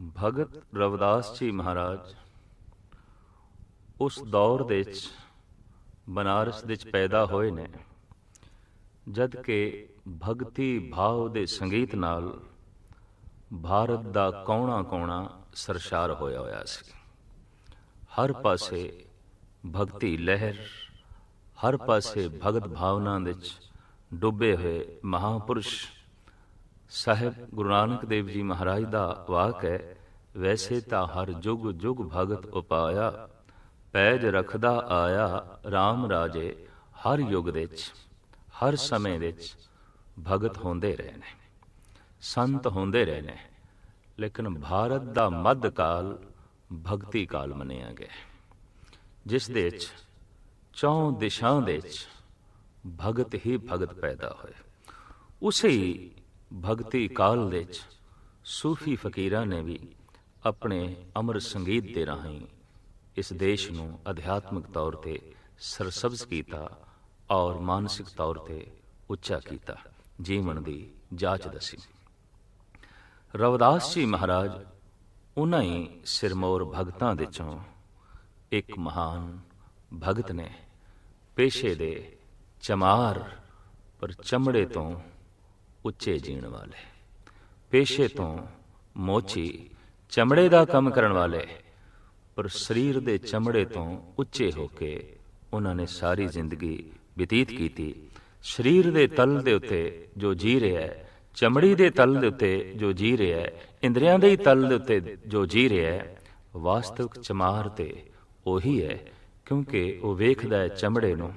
ਭਗਤ ਰਵਿਦਾਸ ਜੀ ਮਹਾਰਾਜ, ਉਸ ਦੌਰ ਦੇ ਵਿੱਚ ਬਨਾਰਸ ਦੇ ਵਿੱਚ ਪੈਦਾ ਹੋਏ ਨੇ, ਜਦ ਕਿ ਭਗਤੀ ਭਾਵ ਦੇ ਸੰਗੀਤ ਨਾਲ ਭਾਰਤ ਦਾ ਕੋਣਾ-ਕੋਣਾ ਸਰਸ਼ਾਰ ਹੋਇਆ ਹੋਇਆ ਸੀ। ਹਰ ਪਾਸੇ ਭਗਤੀ ਲਹਿਰ, ਹਰ ਪਾਸੇ ਭਗਤ ਭਾਵਨਾ ਵਿੱਚ ਡੁੱਬੇ ਹੋਏ ਮਹਾਪੁਰਸ਼ ਸਾਹਿਬ ਗੁਰੂ ਨਾਨਕ ਦੇਵ ਜੀ ਮਹਾਰਾਜ ਦਾ ਵਾਕ ਹੈ, ਵੈਸੇ ਤਾਂ ਹਰ ਜੁਗ ਜੁਗ ਭਗਤ ਉਪਾਇਆ, ਪੈਜ ਰਖਦਾ ਆਇਆ RAM ਰਾਜੇ ਹਰ ਯੁਗ ਦੇ ਵਿੱਚ, ਹਰ ਸਮੇਂ ਵਿੱਚ ਭਗਤ ਹੁੰਦੇ ਰਹੇ ਨੇ ਸੰਤ ਹੁੰਦੇ ਰਹੇ ਨੇ ਲੇਕਿਨ ਭਾਰਤ ਦਾ ਮੱਧ ਕਾਲ ਭਗਤੀ ਕਾਲ ਮੰਨਿਆ ਗਿਆ ਜਿਸ ਦੇ ਵਿੱਚ ਚੌਂ ਦਿਸ਼ਾਵਾਂ ਦੇ ਵਿੱਚ ਭਗਤ ਹੀ ਭਗਤ ਪੈਦਾ ਹੋਏ। ਉਸੇ ਭਗਤੀ ਕਾਲ ਵਿੱਚ ਸੂਫੀ ਫਕੀਰਾਂ ਨੇ ਵੀ ਆਪਣੇ ਅਮਰ ਸੰਗੀਤ ਦੇ ਰਾਹੀਂ ਇਸ ਦੇਸ਼ ਨੂੰ ਅਧਿਆਤਮਿਕ ਤੌਰ ਤੇ ਸਰਸਬਜ਼ ਕੀਤਾ ਔਰ ਮਾਨਸਿਕ ਤੌਰ ਤੇ ਉੱਚਾ ਕੀਤਾ, ਜੀਵਨ ਦੀ ਜਾਚ ਦਸੀ। ਰਵਿਦਾਸ ਜੀ ਮਹਾਰਾਜ, ਉਹਨਾਂ ਹੀ ਸਿਰਮੌਰ ਭਗਤਾਂ ਦੇ ਚੋਂ ਇੱਕ ਮਹਾਨ ਭਗਤ ਨੇ ਪੇਸ਼ੇ ਦੇ ਚਮਾਰ ਪਰ ਚਮੜੇ ਤੋਂ ਉੱਚੇ ਜੀਣ ਵਾਲੇ। ਪੇਸ਼ੇ ਤੋਂ ਮੋਚੀ ਚਮੜੇ ਦਾ ਕੰਮ ਕਰਨ ਵਾਲੇ। ਪਰ ਸਰੀਰ ਦੇ ਚਮੜੇ ਤੋਂ ਉੱਚੇ ਹੋ ਕੇ ਉਹਨਾਂ ਨੇ ਸਾਰੀ ਜ਼ਿੰਦਗੀ ਬਤੀਤ ਕੀਤੀ। ਸਰੀਰ ਦੇ ਤਲ ਦੇ ਉੱਤੇ ਜੋ ਜੀ ਰਿਹਾ ਹੈ, ਚਮੜੀ ਦੇ ਤਲ ਦੇ ਉੱਤੇ ਜੋ ਜੀ ਰਿਹਾ ਹੈ, ਇੰਦਰੀਆਂ ਦੇ ਤਲ ਦੇ ਉੱਤੇ ਜੋ ਜੀ ਰਿਹਾ ਹੈ, ਵਾਸਤਵਿਕ ਚਮਾਰ ਤੇ ਉਹੀ ਹੈ, ਕਿਉਂਕਿ ਉਹ ਵੇਖਦਾ ਹੈ ਚਮੜੇ ਨੂੰ।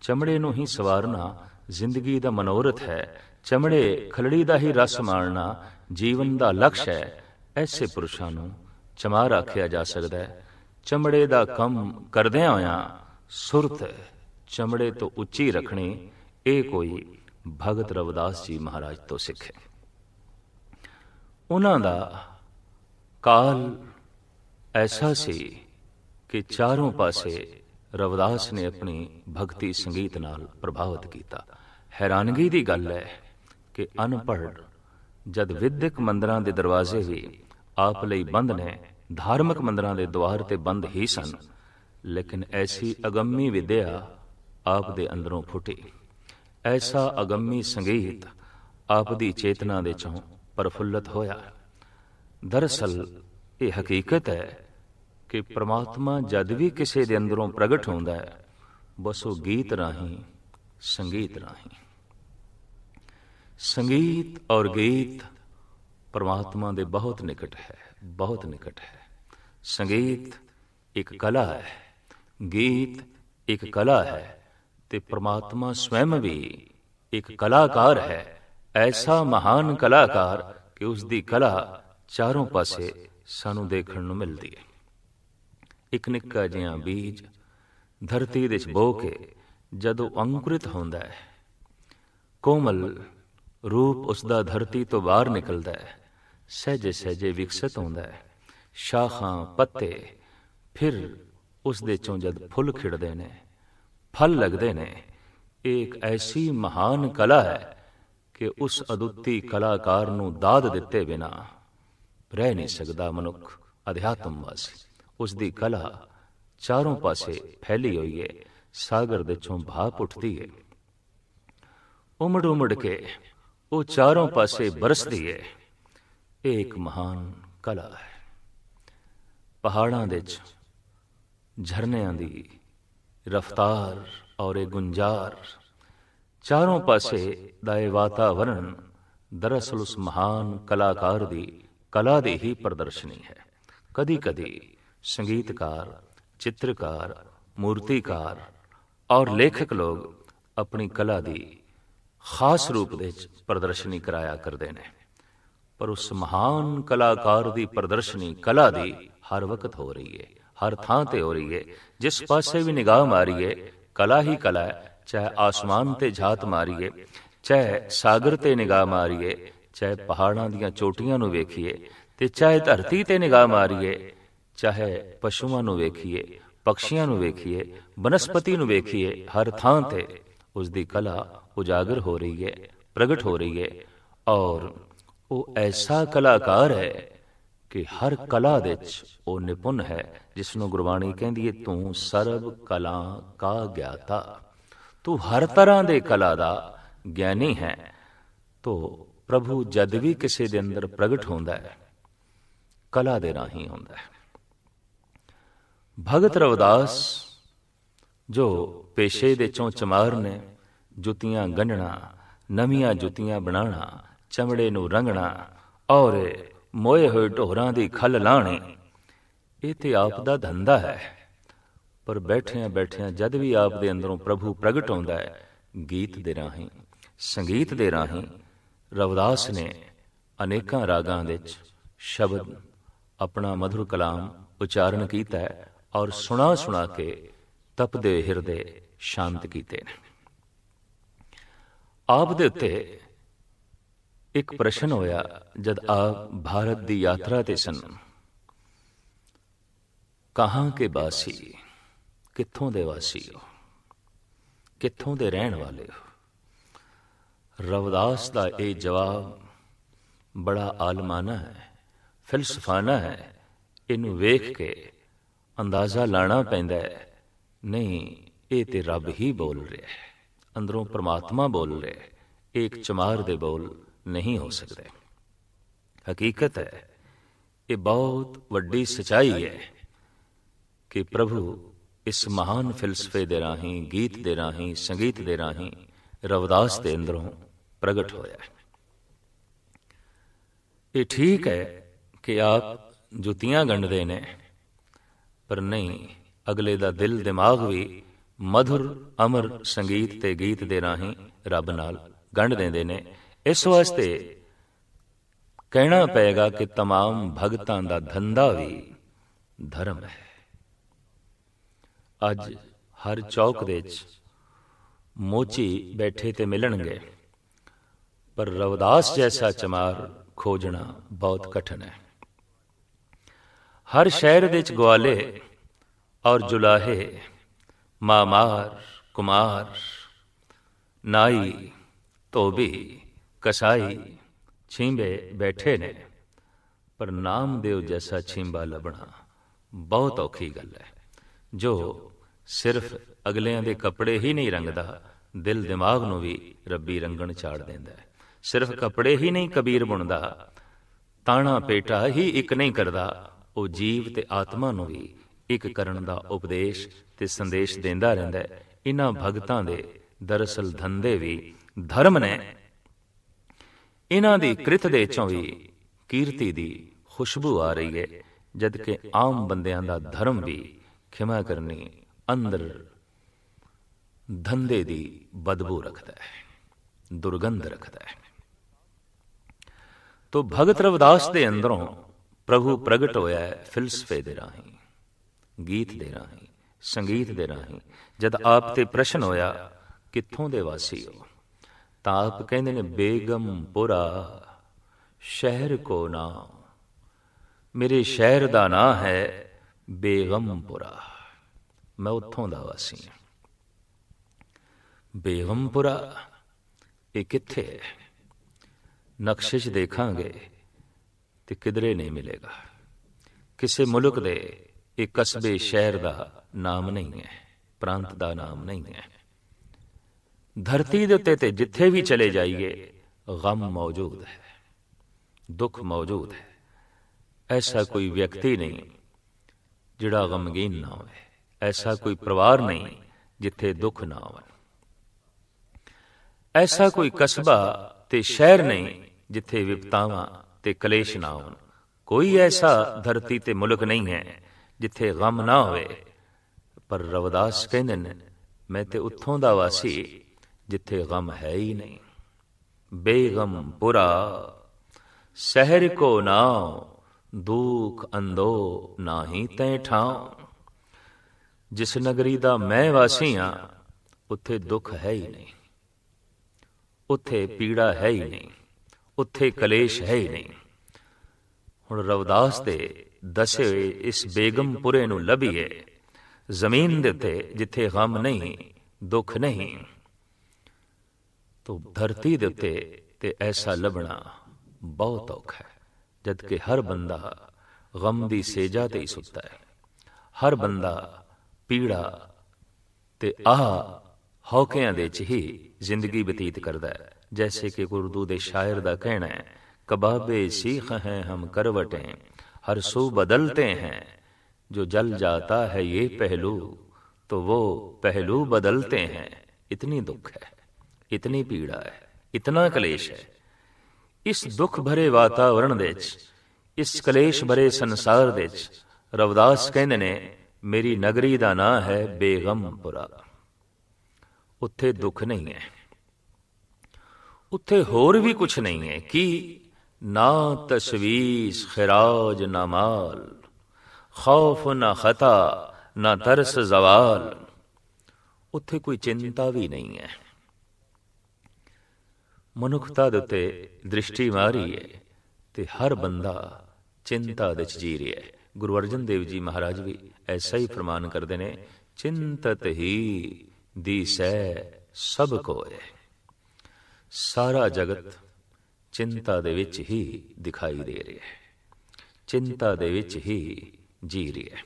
ਚਮੜੇ ਨੂੰ ਹੀ ਸਵਾਰਨਾ ਜ਼ਿੰਦਗੀ ਦਾ ਮਨੋਰਥ ਹੈ। ਚਮੜੇ ਖਲੜੀ ਦਾ ਹੀ ਰਸ ਮਾਣਨਾ ਜੀਵਨ ਦਾ ਲਕਸ਼ ਹੈ। ਐਸੇ ਪੁਰਸ਼ਾਂ ਨੂੰ ਚਮਾਰ ਆਖਿਆ ਜਾ ਸਕਦਾ ਹੈ। ਚਮੜੇ ਦਾ ਕੰਮ ਕਰਦਿਆਂ ਹੋਇਆਂ ਸੁਰਤ ਚਮੜੇ ਤੋਂ ਉੱਚੀ ਰੱਖਣੀ ਇਹ ਕੋਈ ਭਗਤ ਰਵਿਦਾਸ ਜੀ ਮਹਾਰਾਜ ਤੋਂ ਸਿੱਖੇ ਉਹਨਾਂ ਦਾ ਕਾਲ ਐਸਾ ਸੀ ਕਿ ਚਾਰੋਂ ਪਾਸੇ ਰਵਿਦਾਸ ਨੇ ਆਪਣੀ ਭਗਤੀ ਸੰਗੀਤ ਨਾਲ ਪ੍ਰਭਾਵਿਤ ਕੀਤਾ। ਹੈਰਾਨਗੀ ਦੀ ਗੱਲ ਹੈ ਕਿ ਅਨਪੜ੍ਹ, ਜਦ ਵਿਦਿਅਕ ਮੰਦਰਾਂ ਦੇ ਦਰਵਾਜ਼ੇ ਵੀ ਆਪ ਲਈ ਬੰਦ ਨੇ, ਧਾਰਮਿਕ ਮੰਦਰਾਂ ਦੇ ਦਵਾਰ ਤੇ ਬੰਦ ਹੀ ਸਨ, ਲੇਕਿਨ ਐਸੀ ਅਗੰਮੀ ਵਿਦਿਆ ਆਪ ਦੇ ਅੰਦਰੋਂ ਫੁੱਟੀ। ਐਸਾ ਅਗੰਮੀ ਸੰਗੀਤ ਆਪ ਦੀ ਚੇਤਨਾ ਦੇ ਚੋਂ ਪਰਫੁੱਲਤ ਹੋਇਆ। ਦਰਅਸਲ, ਇਹ ਹਕੀਕਤ ਹੈ ਕਿ ਪ੍ਰਮਾਤਮਾ ਜਦ ਵੀ ਕਿਸੇ ਦੇ ਅੰਦਰੋਂ ਪ੍ਰਗਟ ਹੁੰਦਾ ਹੈ, ਬਸ ਉਹ ਗੀਤ ਰਾਹੀਂ, ਸੰਗੀਤ ਰਾਹੀਂ। ਸੰਗੀਤ ਔਰ ਗੀਤ ਪਰਮਾਤਮਾ ਦੇ ਬਹੁਤ ਨਿਕਟ ਹੈ, ਬਹੁਤ ਨਿਕਟ ਹੈ। ਸੰਗੀਤ ਇੱਕ ਕਲਾ ਹੈ, ਗੀਤ ਇੱਕ ਕਲਾ ਹੈ ਤੇ ਪ੍ਰਮਾਤਮਾ ਸਵੈਮ ਵੀ ਇੱਕ ਕਲਾਕਾਰ ਹੈ। ਐਸਾ ਮਹਾਨ ਕਲਾਕਾਰ ਕਿ ਉਸ ਦੀ ਕਲਾ ਚਾਰੋਂ ਪਾਸੇ ਸਾਨੂੰ ਦੇਖਣ ਨੂੰ ਮਿਲਦੀ ਹੈ। ਇੱਕ ਨਿੱਕਾ ਜਿਹਾ ਬੀਜ ਧਰਤੀ ਦੇ ਵਿੱਚ ਬੋ ਕੇ ਜਦੋਂ ਅੰਕੁਰਿਤ ਹੁੰਦਾ ਹੈ, ਕੋਮਲ ਰੂਪ ਉਸ ਦਾ ਧਰਤੀ ਤੋਂ ਬਾਹਰ ਨਿਕਲਦਾ ਹੈ ਸਹਜੇ ਸਹਜੇ ਵਿਕਸਿਤ ਹੁੰਦਾ ਹੈ। ਸ਼ਾਖਾਂ, ਪੱਤੇ ਫਿਰ ਉਸ ਦੇ ਚੋਂ ਜਦ ਫੁੱਲ ਖਿੜਦੇ ਨੇ, ਫਲ ਲੱਗਦੇ ਨੇ, ਇਹ ਇੱਕ ਐਸੀ ਮਹਾਨ ਕਲਾ ਹੈ ਕਿ ਉਸ ਅਦੁੱਤੀ ਕਲਾਕਾਰ ਨੂੰ ਦਾਦ ਦਿੱਤੇ ਬਿਨਾ ਰਹਿ ਨਹੀਂ ਸਕਦਾ ਮਨੁੱਖ ਅਧਿਆਤਮ ਵਾਸੀ ਉਸ ਦੀ ਕਲਾ ਚਾਰੋਂ ਪਾਸੇ ਫੈਲੀ ਹੋਈ ਹੈ ਸਾਗਰ ਦੇ ਚੋਂ ਭਾਪ ਉੱਠਦੀ ਹੈ ਉਮੜ ਉਮੜ ਕੇ ਉਹ ਚਾਰੋਂ ਪਾਸੇ ਬਰਸਦੀ ਹੈ ਇਹ ਇੱਕ ਮਹਾਨ ਕਲਾ ਹੈ। ਪਹਾੜਾਂ ਦੇ ਚ ਝਰਨਿਆਂ ਦੀ ਰਫਤਾਰ ਔਰ ਇਹ ਗੁੰਜਾਰ ਚਾਰੋਂ ਪਾਸੇ ਦਾ ਇਹ ਵਾਤਾਵਰਣ ਦਰਅਸਲ ਉਸ ਮਹਾਨ ਕਲਾਕਾਰ ਦੀ, ਕਲਾ ਦੀ ਹੀ ਪ੍ਰਦਰਸ਼ਨੀ ਹੈ। ਕਦੀ ਕਦੀ ਸੰਗੀਤਕਾਰ, ਚਿੱਤਰਕਾਰ, ਮੂਰਤੀਕਾਰ ਔਰ ਲੇਖਕ ਲੋਕ ਆਪਣੀ ਕਲਾ ਦੀ ਖਾਸ ਰੂਪ ਵਿੱਚ ਪ੍ਰਦਰਸ਼ਨੀ ਕਰਾਇਆ ਕਰਦੇ ਨੇ। ਪਰ ਉਸ ਮਹਾਨ ਕਲਾਕਾਰ ਦੀ ਪ੍ਰਦਰਸ਼ਨੀ, ਕਲਾ ਦੀ ਹਰ ਵਕਤ ਹੋ ਰਹੀ ਹੈ ਹਰ ਥਾਂ ਤੇ ਹੋ ਰਹੀ ਹੈ ਜਿਸ ਪਾਸੇ ਵੀ ਨਿਗਾਹ ਮਾਰੀਏ ਕਲਾ ਹੀ ਕਲਾ ਹੈ, ਚਾਹੇ ਆਸਮਾਨ ਤੇ ਝਾਤ ਮਾਰੀਏ ਚਾਹੇ ਸਾਗਰ ਤੇ ਨਿਗਾਹ ਮਾਰੀਏ ਚਾਹੇ ਪਹਾੜਾਂ ਦੀਆਂ ਚੋਟੀਆਂ ਨੂੰ ਵੇਖੀਏ ਤੇ ਚਾਹੇ ਧਰਤੀ ਤੇ ਨਿਗਾਹ ਮਾਰੀਏ ਚਾਹੇ ਪਸ਼ੂਆਂ ਨੂੰ ਵੇਖੀਏ, ਪਕਸ਼ੀਆਂ ਨੂੰ ਵੇਖੀਏ, ਬਨਸਪਤੀ ਨੂੰ ਵੇਖੀਏ, ਹਰ ਥਾਂ ਤੇ ਉਸ ਦੀ ਕਲਾ ਉਜਾਗਰ ਹੋ ਰਹੀ ਹੈ, ਪ੍ਰਗਟ ਹੋ ਰਹੀ ਹੈ ਔਰ ਉਹ ਐਸਾ ਕਲਾਕਾਰ ਹੈ ਕਿ ਹਰ ਕਲਾ ਦੇ ਵਿੱਚ ਉਹ ਨਿਪੁੰਨ ਹੈ ਜਿਸ ਨੂੰ ਗੁਰਬਾਣੀ ਕਹਿੰਦੀ ਹੈ, ਤੂੰ ਸਰਬ ਕਲਾ ਕਾ ਗਿਆਤਾ। ਤੂੰ ਹਰ ਤਰ੍ਹਾਂ ਦੇ ਕਲਾ ਦਾ ਗਿਆਨੀ ਹੈ। ਤੋ ਪ੍ਰਭੂ ਜਦ ਵੀ ਕਿਸੇ ਦੇ ਅੰਦਰ ਪ੍ਰਗਟ ਹੁੰਦਾ ਹੈ, ਕਲਾ ਦੇ ਰਾਹੀਂ ਹੁੰਦਾ ਹੈ। ਭਗਤ ਰਵਦਾਸ, ਜੋ ਪੇਸ਼ੇ ਦੇ ਚੋਂ ਚਮਾਰ ਨੇ, ਜੁੱਤੀਆਂ ਗੰਢਣਾ, ਨਵੀਆਂ ਜੁੱਤੀਆਂ ਬਣਾਉਣਾ, ਚਮੜੇ ਨੂੰ ਰੰਗਣਾ, ਔਰ ਮੋਏ ਹੋਏ ਢੋਰਾਂ ਦੀ ਖੱਲ ਲਾਣੀ ਇਹ ਤੇ ਆਪ ਦਾ ਧੰਦਾ ਹੈ। ਪਰ ਬੈਠਿਆਂ ਬੈਠਿਆਂ ਜਦ ਵੀ ਆਪ ਦੇ ਅੰਦਰੋਂ ਪ੍ਰਭੂ ਪ੍ਰਗਟ ਹੁੰਦਾ ਹੈ, ਗੀਤ ਦੇ ਰਾਹੀਂ, ਸੰਗੀਤ ਦੇ ਰਾਹੀਂ, ਰਵਦਾਸ ਨੇ ਅਨੇਕਾਂ ਰਾਗਾਂ ਵਿੱਚ ਸ਼ਬਦ, ਆਪਣਾ ਮధుਰ ਕਲਾਮ ਉਚਾਰਨ ਕੀਤਾ ਹੈ। ਔਰ ਸੁਣਾ ਸੁਣਾ ਕੇ ਤਪਦੇ ਹਿਰਦੇ ਸ਼ਾਂਤ ਕੀਤੇ ਨੇ। ਆਪ ਦੇ ਉੱਤੇ ਇੱਕ ਪ੍ਰਸ਼ਨ ਹੋਇਆ, ਜਦ ਆਪ ਭਾਰਤ ਦੀ ਯਾਤਰਾ ਤੇ ਸਨ। ਕਹਾਂ ਕੇ ਬਾਸੀ ਕਿੱਥੋਂ ਦੇ ਵਾਸੀ ਹੋ? ਕਿੱਥੋਂ ਦੇ ਰਹਿਣ ਵਾਲੇ ਹੋ? ਰਵਦਾਸ ਦਾ ਇਹ ਜਵਾਬ ਬੜਾ ਆਲਮਾਨਾ ਹੈ, ਫਿਲਸਫਾਨਾ ਹੈ। ਇਹਨੂੰ ਵੇਖ ਕੇ ਅੰਦਾਜ਼ਾ ਲਾਣਾ ਪੈਂਦਾ ਹੈ। ਨਹੀਂ, ਇਹ ਤੇ ਰੱਬ ਹੀ ਬੋਲ ਰਿਹਾ ਹੈ। ਅੰਦਰੋਂ ਪ੍ਰਮਾਤਮਾ ਬੋਲ ਰਿਹਾ ਹੈ। ਇੱਕ ਚਮਾਰ ਦੇ ਬੋਲ ਨਹੀਂ ਹੋ ਸਕਦੇ। ਹਕੀਕਤ ਹੈ, ਇਹ ਬਹੁਤ ਵੱਡੀ ਸਚਾਈ ਹੈ ਕਿ ਪ੍ਰਭੂ ਇਸ ਮਹਾਨ ਫਿਲਸਫੇ ਦੇ ਰਾਹੀਂ, ਗੀਤ ਦੇ ਰਾਹੀਂ, ਸੰਗੀਤ ਦੇ ਰਾਹੀਂ ਰਵਦਾਸ ਦੇ ਅੰਦਰੋਂ ਪ੍ਰਗਟ ਹੋਇਆ ਇਹ ਠੀਕ ਹੈ ਕਿ ਆਪ ਜੁੱਤੀਆਂ ਗੰਢਦੇ ਨੇ। ਪਰ ਨਹੀਂ, ਅਗਲੇ ਦਾ ਦਿਲ ਦਿਮਾਗ ਵੀ ਮధుਰ ਅਮਰ ਸੰਗੀਤ ਤੇ ਗੀਤ ਦੇ ਰਾਹੀਂ ਰੱਬ ਨਾਲ ਗੰਢ ਦਿੰਦੇ ਨੇ। ਇਸ ਵਾਸਤੇ ਕਹਿਣਾ ਪਏਗਾ ਕਿ ਤਮਾਮ ਭਗਤਾਂ ਦਾ ਧੰਦਾ ਵੀ ਧਰਮ ਹੈ। ਅੱਜ ਹਰ ਚੌਕ ਦੇ ਵਿੱਚ ਮੋਚੀ ਬੈਠੇ ਤੇ ਮਿਲਣਗੇ, ਪਰ ਰਵਦਾਸ ਜੈਸਾ ਚਮਾਰ ਖੋਜਣਾ ਬਹੁਤ ਕਠਿਨ ਹੈ। ਹਰ ਸ਼ਹਿਰ ਦੇ ਵਿੱਚ ਗਵਾਲੇ ਔਰ ਜੁਲਾਹੇ, ਮਾਮਾਰ, ਕੁਮਾਰ, ਨਾਈ ਧੋਬੀ ਕਸਾਈ ਛਿੰਬੇ ਬੈਠੇ ਨੇ, ਪਰ ਨਾਮਦੇਵ ਜੈਸਾ ਛਿੰਬਾ ਲੱਭਣਾ ਬਹੁਤ ਔਖੀ ਗੱਲ ਹੈ, ਜੋ ਸਿਰਫ ਅਗਲਿਆਂ ਦੇ ਕੱਪੜੇ ਹੀ ਨਹੀਂ ਰੰਗਦਾ, ਦਿਲ ਦਿਮਾਗ ਨੂੰ ਵੀ ਰੱਬੀ ਰੰਗਣ ਚਾੜ ਦਿੰਦਾ ਹੈ। ਸਿਰਫ ਕੱਪੜੇ ਹੀ ਨਹੀਂ ਕਬੀਰ ਬੁਣਦਾ, ਤਾਣਾ ਪੇਟਾ ਹੀ ਇੱਕ ਨਹੀਂ ਕਰਦਾ ਉਹ ਜੀਵ ਤੇ ਆਤਮਾ ਨੂੰ ਵੀ ਇੱਕ ਕਰਨ ਦਾ ਉਪਦੇਸ਼ ਤੇ ਸੰਦੇਸ਼ ਦਿੰਦਾ ਰਹਿੰਦਾ ਹੈ। ਇਹਨਾਂ ਭਗਤਾਂ ਦੇ ਦਰਅਸਲ ਧੰਦੇ ਵੀ ਧਰਮ ਨੇ। ਇਹਨਾਂ ਦੀ ਕ੍ਰਿਤ ਦੇ ਚੋਂ ਵੀ ਕੀਰਤੀ ਦੀ ਖੁਸ਼ਬੂ ਆ ਰਹੀ ਹੈ ਜਦ ਕਿ ਆਮ ਬੰਦਿਆਂ ਦਾ ਧਰਮ ਵੀ ਖਿਮਾ ਕਰਨੀ ਅੰਦਰ ਧੰਦੇ ਦੀ ਬਦਬੂ ਰੱਖਦਾ ਹੈ, ਦੁਰਗੰਧ ਰੱਖਦਾ ਹੈ। ਤੋ ਭਗਤ ਰਵਦਾਸ ਦੇ ਅੰਦਰੋਂ ਪ੍ਰਭੂ ਪ੍ਰਗਟ ਹੋਇਆ ਹੈ ਫਿਲਸਫੇ ਦੇ ਰਾਹੀਂ, ਗੀਤ ਦੇ ਰਾਹੀਂ, ਸੰਗੀਤ ਦੇ ਰਾਹੀਂ। ਜਦ ਆਪ ਤੇ ਪ੍ਰਸ਼ਨ ਹੋਇਆ, ਕਿੱਥੋਂ ਦੇ ਵਾਸੀ ਹੋ? ਤਾਂ ਆਪ ਕਹਿੰਦੇ ਨੇ ਬੇਗਮਪੁਰਾ ਸ਼ਹਿਰ ਕੋ ਨਾਮ। ਮੇਰੇ ਸ਼ਹਿਰ ਦਾ ਨਾਂ ਹੈ ਬੇਗਮਪੁਰਾ ਮੈਂ ਉੱਥੋਂ ਦਾ ਵਾਸੀ ਹਾਂ। ਬੇਗਮਪੁਰਾ ਇਹ ਕਿੱਥੇ ਹੈ? ਨਕਸ਼ੇ ਦੇਖਾਂਗੇ। ਤੇ ਕਿਧਰੇ ਨਹੀਂ ਮਿਲੇਗਾ। ਕਿਸੇ ਮੁਲਕ ਦੇ ਇਹ ਕਸਬੇ ਸ਼ਹਿਰ ਦਾ ਨਾਮ ਨਹੀਂ ਹੈ, ਪ੍ਰਾਂਤ ਦਾ ਨਾਮ ਨਹੀਂ ਹੈ। ਧਰਤੀ ਦੇ ਉੱਤੇ ਤੇ ਜਿੱਥੇ ਵੀ ਚਲੇ ਜਾਈਏ, ਗਮ ਮੌਜੂਦ ਹੈ, ਦੁੱਖ ਮੌਜੂਦ ਹੈ। ਐਸਾ ਕੋਈ ਵਿਅਕਤੀ ਨਹੀਂ ਜਿਹੜਾ ਗਮਗੀਨ ਨਾ ਹੋਵੇ, ਐਸਾ ਕੋਈ ਪਰਿਵਾਰ ਨਹੀਂ ਜਿੱਥੇ ਦੁੱਖ ਨਾ ਹੋਵੇ। ਐਸਾ ਕੋਈ ਕਸਬਾ ਤੇ ਸ਼ਹਿਰ ਨਹੀਂ ਜਿੱਥੇ ਵਿਪਤਾਵਾਂ ਤੇ ਕਲੇਸ਼ ਨਾ ਹੋਣ। ਕੋਈ ਐਸਾ ਧਰਤੀ ਤੇ ਮੁਲਕ ਨਹੀਂ ਹੈ ਜਿੱਥੇ ਗਮ ਨਾ ਹੋਵੇ। ਪਰ ਰਵਦਾਸ ਕਹਿੰਦੇ ਨੇ ਮੈਂ ਤੇ ਉੱਥੋਂ ਦਾ ਵਾਸੀ ਜਿੱਥੇ ਗਮ ਹੈ ਹੀ ਨਹੀਂ। ਬੇਗਮ ਪੁਰਾ ਸ਼ਹਿਰ ਕੋ ਨਾਉ ਦੁਖ ਅੰਦੋ ਨਾਹੀ ਤੈ ਠਾਉ। ਜਿਸ ਨਗਰੀ ਦਾ ਮੈਂ ਵਾਸੀ ਆ ਉੱਥੇ ਦੁੱਖ ਹੈ ਹੀ ਨਹੀਂ। ਉੱਥੇ ਪੀੜਾ ਹੈ ਹੀ ਨਹੀਂ। ਉੱਥੇ ਕਲੇਸ਼ ਹੈ ਹੀ ਨਹੀਂ। ਹੁਣ ਰਵਦਾਸ ਦੇ ਦਸੇ ਹੋਏ ਇਸ ਬੇਗਮਪੁਰੇ ਨੂੰ ਲੱਭੀਏ। ਜ਼ਮੀਨ ਦੇ ਉੱਤੇ ਜਿੱਥੇ ਗਮ ਨਹੀਂ, ਦੁੱਖ ਨਹੀਂ। ਤੋ ਧਰਤੀ ਦੇ ਉੱਤੇ ਤੇ ਐਸਾ ਲੱਭਣਾ ਬਹੁਤ ਔਖਾ ਹੈ ਜਦ ਕਿ ਹਰ ਬੰਦਾ ਗਮ ਦੀ ਸੇਜਾ ਤੇ ਹੀ ਸੁੱਤਾ ਹੈ। ਹਰ ਬੰਦਾ ਪੀੜਾ ਤੇ ਆਹ ਹੌਕਿਆਂ ਦੇ ਚ ਹੀ ਜ਼ਿੰਦਗੀ ਬਤੀਤ ਕਰਦਾ ਹੈ। ਜੈਸੇ ਕਿ ਉਰਦੂ ਦੇ ਸ਼ਾਇਰ ਦਾ ਕਹਿਣਾ ਹੈ ਕਬਾਬੇ ਸੀਖ ਹੈ ਹਮ ਕਰਵਟੇ ਹਰ ਸੂ ਬਦਲਤੇ हैं जो जल जाता है ये पहलू तो वो पहलू बदलते हैं इतनी दुख है इतनी पीड़ा है इतना कलेश है ਇਸ ਦੁੱਖ ਭਰੇ ਵਾਤਾਵਰਣ ਦੇ ਵਿੱਚ ਇਸ ਕਲੇਸ਼ ਭਰੇ ਸੰਸਾਰ ਦੇ ਵਿੱਚ ਰਵਦਾਸ ਕਹਿੰਦੇ ਨੇ ਮੇਰੀ ਨਗਰੀ ਦਾ ਨਾਂ ਹੈ ਬੇਗਮਪੁਰਾ ਉੱਥੇ ਦੁੱਖ ਨਹੀਂ ਹੈ ਉੱਥੇ ਹੋਰ ਵੀ ਕੁਝ ਨਹੀਂ ਹੈ ਕਿ ਨਾ ਤਸ਼ਵੀਸ਼, ਖਿਰਾਜ, ਨਾ ਮਾਲ, ਖੌਫ, ਨਾ ਖਤਾ, ਨਾ ਤਰਸ, ਜ਼ਵਾਲ। ਉੱਥੇ ਕੋਈ ਚਿੰਤਾ ਵੀ ਨਹੀਂ ਹੈ। ਮਨੁੱਖਤਾ ਦੇ ਉੱਤੇ ਦ੍ਰਿਸ਼ਟੀ ਮਾਰੀ ਹੈ ਤੇ ਹਰ ਬੰਦਾ ਚਿੰਤਾ ਦੇ ਚ ਜੀ ਰਿਹਾ ਹੈ। ਗੁਰੂ ਅਰਜਨ ਦੇਵ ਜੀ ਮਹਾਰਾਜ ਵੀ ਐਸਾ ਹੀ ਫਰਮਾਨ ਕਰਦੇ ਨੇ, ਚਿੰਤਤ ਹੀ ਦੀਸੈ ਸਭ ਕੋਏ ਸਾਰਾ ਜਗਤ ਚਿੰਤਾ ਦੇ ਵਿੱਚ ਹੀ ਦਿਖਾਈ ਦੇ ਰਿਹਾ ਹੈ। ਚਿੰਤਾ ਦੇ ਵਿੱਚ ਹੀ ਜੀ ਰਿਹਾ ਹੈ।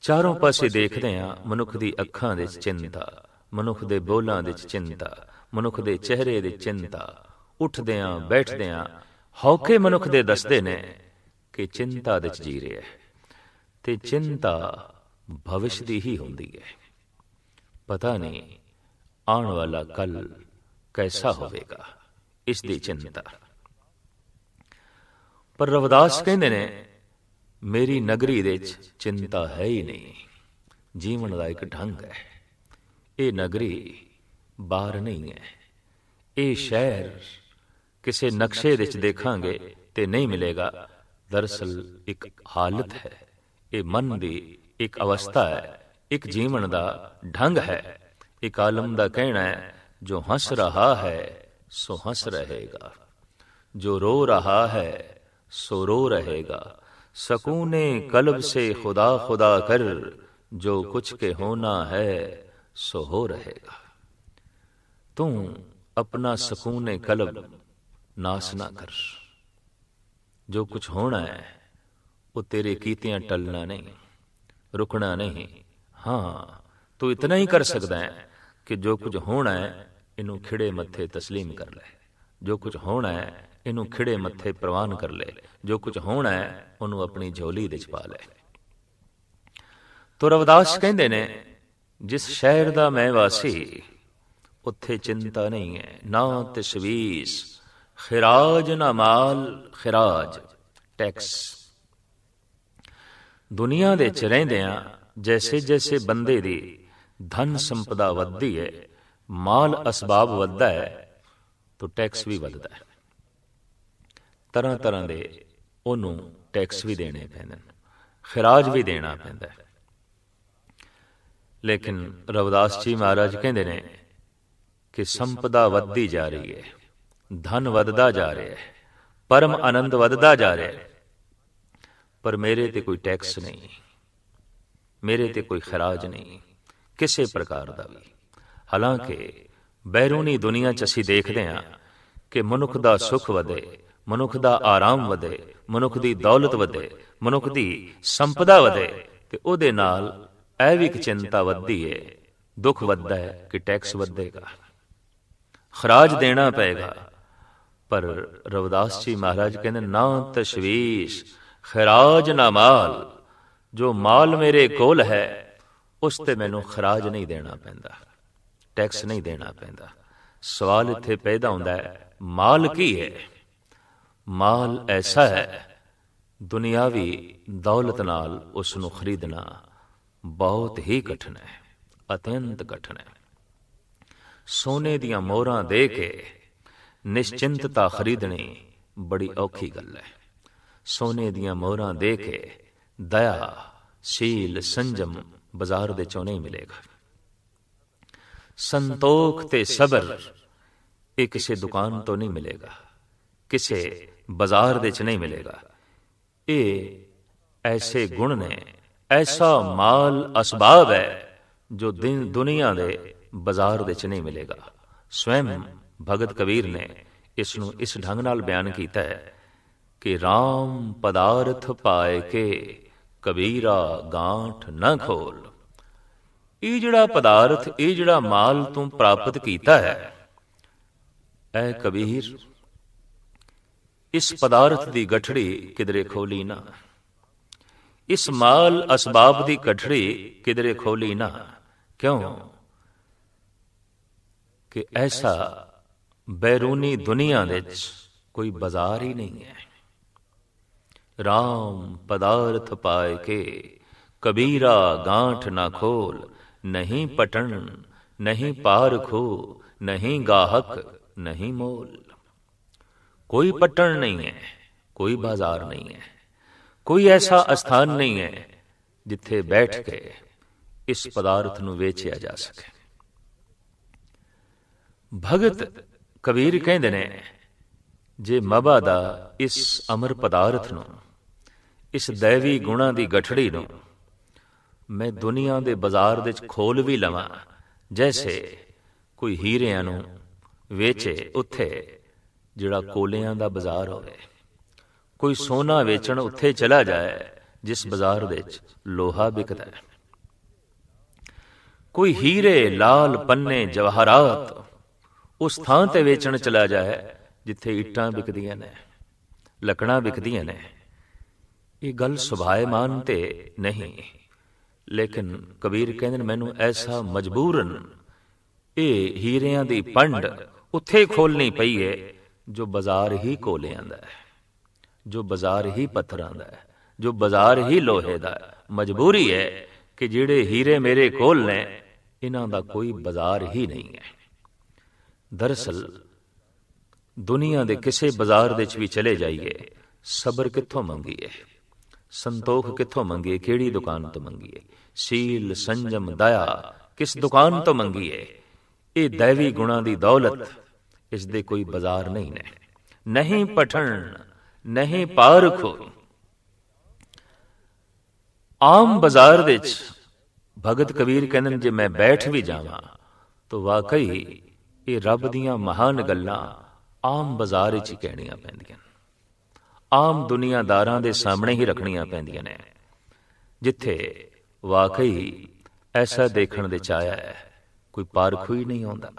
ਚਾਰੋਂ ਪਾਸੇ ਦੇਖਦੇ ਹਾਂ ਮਨੁੱਖ ਦੀ ਅੱਖਾਂ ਦੇ ਚਿੰਤਾ, ਮਨੁੱਖ ਦੇ ਬੋਲਾਂ ਦੇ ਚਿੰਤਾ, ਮਨੁੱਖ ਦੇ ਚਿਹਰੇ ਦੇ ਚਿੰਤਾ। ਉੱਠਦਿਆਂ ਬੈਠਦਿਆਂ ਹੌਕੇ ਮਨੁੱਖ ਦੇ ਦੱਸਦੇ ਨੇ ਕਿ ਚਿੰਤਾ ਦੇ ਚ ਜੀ ਰਿਹਾ ਹੈ ਤੇ ਚਿੰਤਾ ਭਵਿਸ਼ ਦੀ ਹੀ ਹੁੰਦੀ ਹੈ। ਪਤਾ ਨਹੀਂ ਆਉਣ ਵਾਲਾ ਕੱਲ ਕੈਸਾ ਹੋਵੇਗਾ ਇਸ ਦੀ ਚਿੰਤਾ ਪਰ ਰਵਦਾਸ ਕਹਿੰਦੇ ਨੇ ਮੇਰੀ ਨਗਰੀ ਦੇ ਵਿੱਚ ਚਿੰਤਾ ਹੈ ਹੀ ਨਹੀਂ ਜੀਵਨ ਦਾ ਇੱਕ ਢੰਗ ਹੈ ਇਹ ਨਗਰੀ ਬਾਹਰ ਨਹੀਂ ਹੈ ਇਹ ਸ਼ਹਿਰ ਕਿਸੇ ਨਕਸ਼ੇ ਵਿੱਚ ਦੇਖਾਂਗੇ ਤੇ ਨਹੀਂ ਮਿਲੇਗਾ ਦਰਸਲ ਇੱਕ ਹਾਲਤ ਹੈ ਇਹ ਮਨ ਦੀ ਇੱਕ ਅਵਸਥਾ ਹੈ ਇੱਕ ਜੀਵਨ ਦਾ ਢੰਗ ਹੈ ਇੱਕ ਆਲਮ ਦਾ ਕਹਿਣਾ ਹੈ जो हंस रहा है, सो हंस रहेगा। जो रो रहा है, सो रो रहेगा। सकूने कलब से खुदा खुदा कर, जो कुछ के होना है, सो हो रहेगा। तुम अपना सकून कलब नाश ना कर। जो कुछ होना है, वो तेरे कीतियाँ टलना नहीं, रुकना नहीं। हाँ तो इतना ही कर सकता है कि जो कुछ होना है ਇਹਨੂੰ ਖਿੜੇ ਮੱਥੇ تسلیم ਕਰ ਲੈ ਜੋ ਕੁਝ ਹੋਣਾ ਹੈ ਇਹਨੂੰ ਖਿੜੇ ਮੱਥੇ ਪ੍ਰਵਾਨ ਕਰ ਲੈ ਜੋ ਕੁਝ ਹੋਣਾ ਹੈ ਉਹਨੂੰ ਆਪਣੀ ਝੋਲੀ ਦੇ ਚ ਪਾ ਲੈ ਤੋ ਰਵਦਾਸ ਕਹਿੰਦੇ ਨੇ ਜਿਸ ਸ਼ਹਿਰ ਦਾ ਮੈਂ ਵਾਸੀ ਉੱਥੇ ਚਿੰਤਾ ਨਹੀਂ ਹੈ ਨਾ ਤਸ਼ਵੀਸ਼ ਖਿਰਾਜ ਨਾ ਮਾਲ ਖਿਰਾਜ ਟੈਕਸ ਦੁਨੀਆ ਦੇ ਚ ਰਹਿੰਦੇ ਆ ਜੈਸੇ ਜੈਸੇ ਬੰਦੇ ਦੀ ਧਨ ਸੰਪਦਾ ਵੱਧਦੀ ਹੈ ਮਾਲ ਅਸਬਾਬ ਵੱਧਦਾ ਹੈ ਤਾਂ ਟੈਕਸ ਵੀ ਵੱਧਦਾ ਹੈ। ਤਰ੍ਹਾਂ ਤਰ੍ਹਾਂ ਦੇ ਉਹਨੂੰ ਟੈਕਸ ਵੀ ਦੇਣੇ ਪੈਂਦੇ ਨੇ, ਖਿਰਾਜ ਵੀ ਦੇਣਾ ਪੈਂਦਾ ਹੈ। ਲੇਕਿਨ ਰਵਿਦਾਸ ਜੀ ਮਹਾਰਾਜ ਕਹਿੰਦੇ ਨੇ ਕਿ ਸੰਪਦਾ ਵੱਧਦੀ ਜਾ ਰਹੀ ਹੈ, ਧਨ ਵੱਧਦਾ ਜਾ ਰਿਹਾ ਹੈ, ਪਰਮ ਆਨੰਦ ਵੱਧਦਾ ਜਾ ਰਿਹਾ ਹੈ। ਪਰ ਮੇਰੇ ਤੇ ਕੋਈ ਟੈਕਸ ਨਹੀਂ, ਮੇਰੇ ਤੇ ਕੋਈ ਖਰਾਜ ਨਹੀਂ, ਕਿਸੇ ਪ੍ਰਕਾਰ ਦਾ ਵੀ। ਹਾਲਾਂਕਿ, ਬੈਰੂਨੀ ਦੁਨੀਆ 'ਚ ਅਸੀਂ ਦੇਖਦੇ ਹਾਂ ਕਿ ਮਨੁੱਖ ਦਾ ਸੁੱਖ ਵਧੇ, ਮਨੁੱਖ ਦਾ ਆਰਾਮ ਵਧੇ, ਮਨੁੱਖ ਦੀ ਦੌਲਤ ਵਧੇ, ਮਨੁੱਖ ਦੀ ਸੰਪਦਾ ਵਧੇ ਤੇ ਉਹਦੇ ਨਾਲ ਇਹ ਵੀ ਇੱਕ ਚਿੰਤਾ ਵੱਧਦੀ ਏ, ਦੁੱਖ ਵੱਧਦਾ ਹੈ ਕਿ ਟੈਕਸ ਵਧੇਗਾ, ਖਰਾਜ ਦੇਣਾ ਪਏਗਾ। ਪਰ ਰਵਦਾਸ ਜੀ ਮਹਾਰਾਜ ਕਹਿੰਦੇ, ਨਾ ਤਸ਼ਵੀਸ਼, ਖਰਾਜ ਨਾ ਮਾਲ, ਜੋ ਮਾਲ ਮੇਰੇ ਕੋਲ ਹੈ, ਉਸ ਤੇ ਮੈਨੂੰ ਖਰਾਜ ਨਹੀਂ ਦੇਣਾ ਪੈਂਦਾ। ਟੈਕਸ ਨਹੀਂ ਦੇਣਾ ਪੈਂਦਾ। ਸਵਾਲ ਇੱਥੇ ਪੈਦਾ ਹੁੰਦਾ ਹੈ, ਮਾਲ ਕੀ ਹੈ? ਮਾਲ ਐਸਾ ਹੈ, ਦੁਨਿਆਵੀ ਦੌਲਤ ਨਾਲ ਉਸ ਨੂੰ ਖਰੀਦਣਾ ਬਹੁਤ ਹੀ ਕਠਿਨ ਹੈ, ਅਤਿਅੰਤ ਕਠਿਨ ਹੈ। ਸੋਨੇ ਦੀਆਂ ਮੋਹਰਾਂ ਦੇ ਕੇ ਨਿਸ਼ਚਿੰਤਤਾ ਖਰੀਦਣੀ ਬੜੀ ਔਖੀ ਗੱਲ ਹੈ। ਸੋਨੇ ਦੀਆਂ ਮੋਹਰਾਂ ਦੇ ਕੇ ਦਇਆ, ਸ਼ੀਲ, ਸੰਜਮ ਬਾਜ਼ਾਰ ਦੇ ਚੋਂ ਨਹੀਂ ਮਿਲੇਗਾ। ਸੰਤੋਖ ਤੇ ਸਬਰ। ਇਹ ਕਿਸੇ ਦੁਕਾਨ ਤੋਂ ਨਹੀਂ ਮਿਲੇਗਾ, ਕਿਸੇ ਬਾਜ਼ਾਰ ਦੇ ਚ ਨਹੀਂ ਮਿਲੇਗਾ। ਇਹ ਐਸੇ ਗੁਣ ਨੇ, ਐਸਾ ਮਾਲ ਅਸਬਾਬ ਹੈ ਜੋ ਦਿਨ ਦੁਨੀਆ ਦੇ ਬਾਜ਼ਾਰ ਦੇ ਚ ਨਹੀਂ ਮਿਲੇਗਾ। ਸਵੈਮ ਭਗਤ ਕਬੀਰ ਨੇ ਇਸ ਨੂੰ ਇਸ ਢੰਗ ਨਾਲ ਬਿਆਨ ਕੀਤਾ ਹੈ ਕਿ RAM ਪਦਾਰਥ ਪਾਏ ਕੇ ਕਬੀਰਾ ਗਾਂਠ ਨਾ ਖੋਲ। ਇਹ ਜਿਹੜਾ ਪਦਾਰਥ, ਇਹ ਜਿਹੜਾ ਮਾਲ ਤੂੰ ਪ੍ਰਾਪਤ ਕੀਤਾ ਹੈ। ਐ ਕਬੀਰ, ਇਸ ਪਦਾਰਥ ਦੀ ਗਠੜੀ ਕਿਦਰੇ ਖੋਲੀ ਨਾ। ਇਸ ਮਾਲ ਅਸਬਾਬ ਦੀ ਗਠੜੀ ਕਿਦਰੇ ਖੋਲੀ ਨਾ। ਕਿਉਂ? ਕਿ ਐਸਾ ਬੈਰੂਨੀ ਦੁਨੀਆ ਵਿੱਚ ਕੋਈ ਬਾਜ਼ਾਰ ਹੀ ਨਹੀਂ ਹੈ। RAM ਪਦਾਰਥ ਪਾਏ ਕੇ ਕਬੀਰਾ ਗਾਂਠ ਨਾ ਖੋਲ। ਨਹੀਂ ਪਟਣ, ਨਹੀਂ ਪਾਰਖੋ ਨਹੀਂ ਗਾਹਕ, ਨਹੀਂ ਮੋਲ। ਕੋਈ ਪਟਣ ਨਹੀਂ ਹੈ, ਕੋਈ ਬਾਜ਼ਾਰ ਨਹੀਂ ਹੈ, ਕੋਈ ਐਸਾ ਅਸਥਾਨ ਨਹੀਂ ਹੈ ਜਿੱਥੇ ਬੈਠ ਕੇ ਇਸ ਪਦਾਰਥ ਨੂੰ ਵੇਚਿਆ ਜਾ ਸਕੇ। ਭਗਤ ਕਬੀਰ ਕਹਿੰਦੇ ਨੇ, ਜੇ ਮਬਾ ਦਾ ਇਸ ਅਮਰ ਪਦਾਰਥ ਨੂੰ, ਇਸ ਦੇਵੀ ਗੁਣਾ ਦੀ ਗਠੜੀ ਨੂੰ ਮੈਂ ਦੁਨੀਆ ਦੇ ਬਾਜ਼ਾਰ ਵਿੱਚ ਖੋਲ ਵੀ ਲਵਾਂ। ਜੈਸੇ ਕੋਈ ਹੀਰਿਆਂ ਨੂੰ ਵੇਚੇ ਉੱਥੇ, ਜਿਹੜਾ ਕੋਲਿਆਂ ਦਾ ਬਾਜ਼ਾਰ ਹੋਵੇ। ਕੋਈ ਸੋਨਾ ਵੇਚਣ ਉੱਥੇ ਚਲਾ ਜਾਏ, ਜਿਸ ਬਾਜ਼ਾਰ ਵਿੱਚ ਲੋਹਾ ਵਿਕਦਾ ਹੈ। ਕੋਈ ਹੀਰੇ ਲਾਲ ਪੰਨੇ ਜਵਾਹਰਾਤ ਉਸ ਥਾਂ ਤੇ ਵੇਚਣ ਚਲਾ ਜਾਏ, ਜਿੱਥੇ ਇੱਟਾਂ ਵਿਕਦੀਆਂ ਨੇ, ਲੱਕੜਾਂ ਵਿਕਦੀਆਂ ਨੇ। ਇਹ ਗੱਲ ਸੁਭਾਏਮਾਨ ਤੇ ਨਹੀਂ। ਲੇਕਿਨ ਕਬੀਰ ਕਹਿੰਦੇ ਨੇ, ਮੈਨੂੰ ਐਸਾ ਮਜਬੂਰਨ ਇਹ ਹੀਰਿਆਂ ਦੀ ਪੰਡ ਉੱਥੇ ਖੋਲਣੀ ਪਈ ਹੈ ਜੋ ਬਾਜ਼ਾਰ ਹੀ ਕੋਲਿਆਂ ਦਾ ਹੈ, ਜੋ ਬਾਜ਼ਾਰ ਹੀ ਪੱਥਰਾਂ ਦਾ ਹੈ, ਜੋ ਬਾਜ਼ਾਰ ਹੀ ਲੋਹੇ ਦਾ ਮਜਬੂਰੀ ਹੈ ਕਿ ਜਿਹੜੇ ਹੀਰੇ ਮੇਰੇ ਕੋਲ ਨੇ, ਇਹਨਾਂ ਦਾ ਕੋਈ ਬਾਜ਼ਾਰ ਹੀ ਨਹੀਂ ਹੈ। ਦਰਸਲ ਦੁਨੀਆ ਦੇ ਕਿਸੇ ਬਾਜ਼ਾਰ ਵਿੱਚ ਵੀ ਚਲੇ ਜਾਈਏ, ਸਬਰ ਕਿੱਥੋਂ ਮੰਗੀਏ? ਸੰਤੋਖ ਕਿੱਥੋਂ ਮੰਗੀਏ? ਕਿਹੜੀ ਦੁਕਾਨ ਤੋਂ ਮੰਗੀਏ? ਸੀਲ ਸੰਜਮ ਦਇਆ ਕਿਸ ਦੁਕਾਨ ਤੋਂ ਮੰਗੀਏ? ਇਹ ਦੇਵੀ ਗੁਣਾ ਦੀ ਦੌਲਤ। ਇਸ ਦੇ ਕੋਈ ਬਾਜ਼ਾਰ ਨਹੀਂ ਨੇ। ਨਹੀਂ ਪਠਣ ਨਹੀਂ ਪਾਰਖੋ ਆਮ ਬਾਜ਼ਾਰ ਵਿੱਚ ਭਗਤ ਕਬੀਰ ਕਹਿੰਦੇ ਜੇ ਮੈਂ ਬੈਠ ਵੀ ਜਾਵਾਂ ਤਾਂ ਵਾਕਈ ਇਹ ਰੱਬ ਦੀਆਂ ਮਹਾਨ ਗੱਲਾਂ ਆਮ ਬਾਜ਼ਾਰ ਵਿੱਚ ਹੀ ਕਹਿਣੀਆਂ ਪੈਂਦੀਆਂ ਆਮ ਦੁਨੀਆਦਾਰਾਂ ਦੇ ਸਾਹਮਣੇ ਹੀ ਰੱਖਣੀਆਂ ਪੈਂਦੀਆਂ ਨੇ। ਜਿੱਥੇ ਵਾਕਈ ਐਸਾ ਦੇਖਣ ਦੇ ਚਾਇਆ ਹੈ, ਕੋਈ ਪਾਰਖੂ ਹੀ ਨਹੀਂ ਆਉਂਦਾ।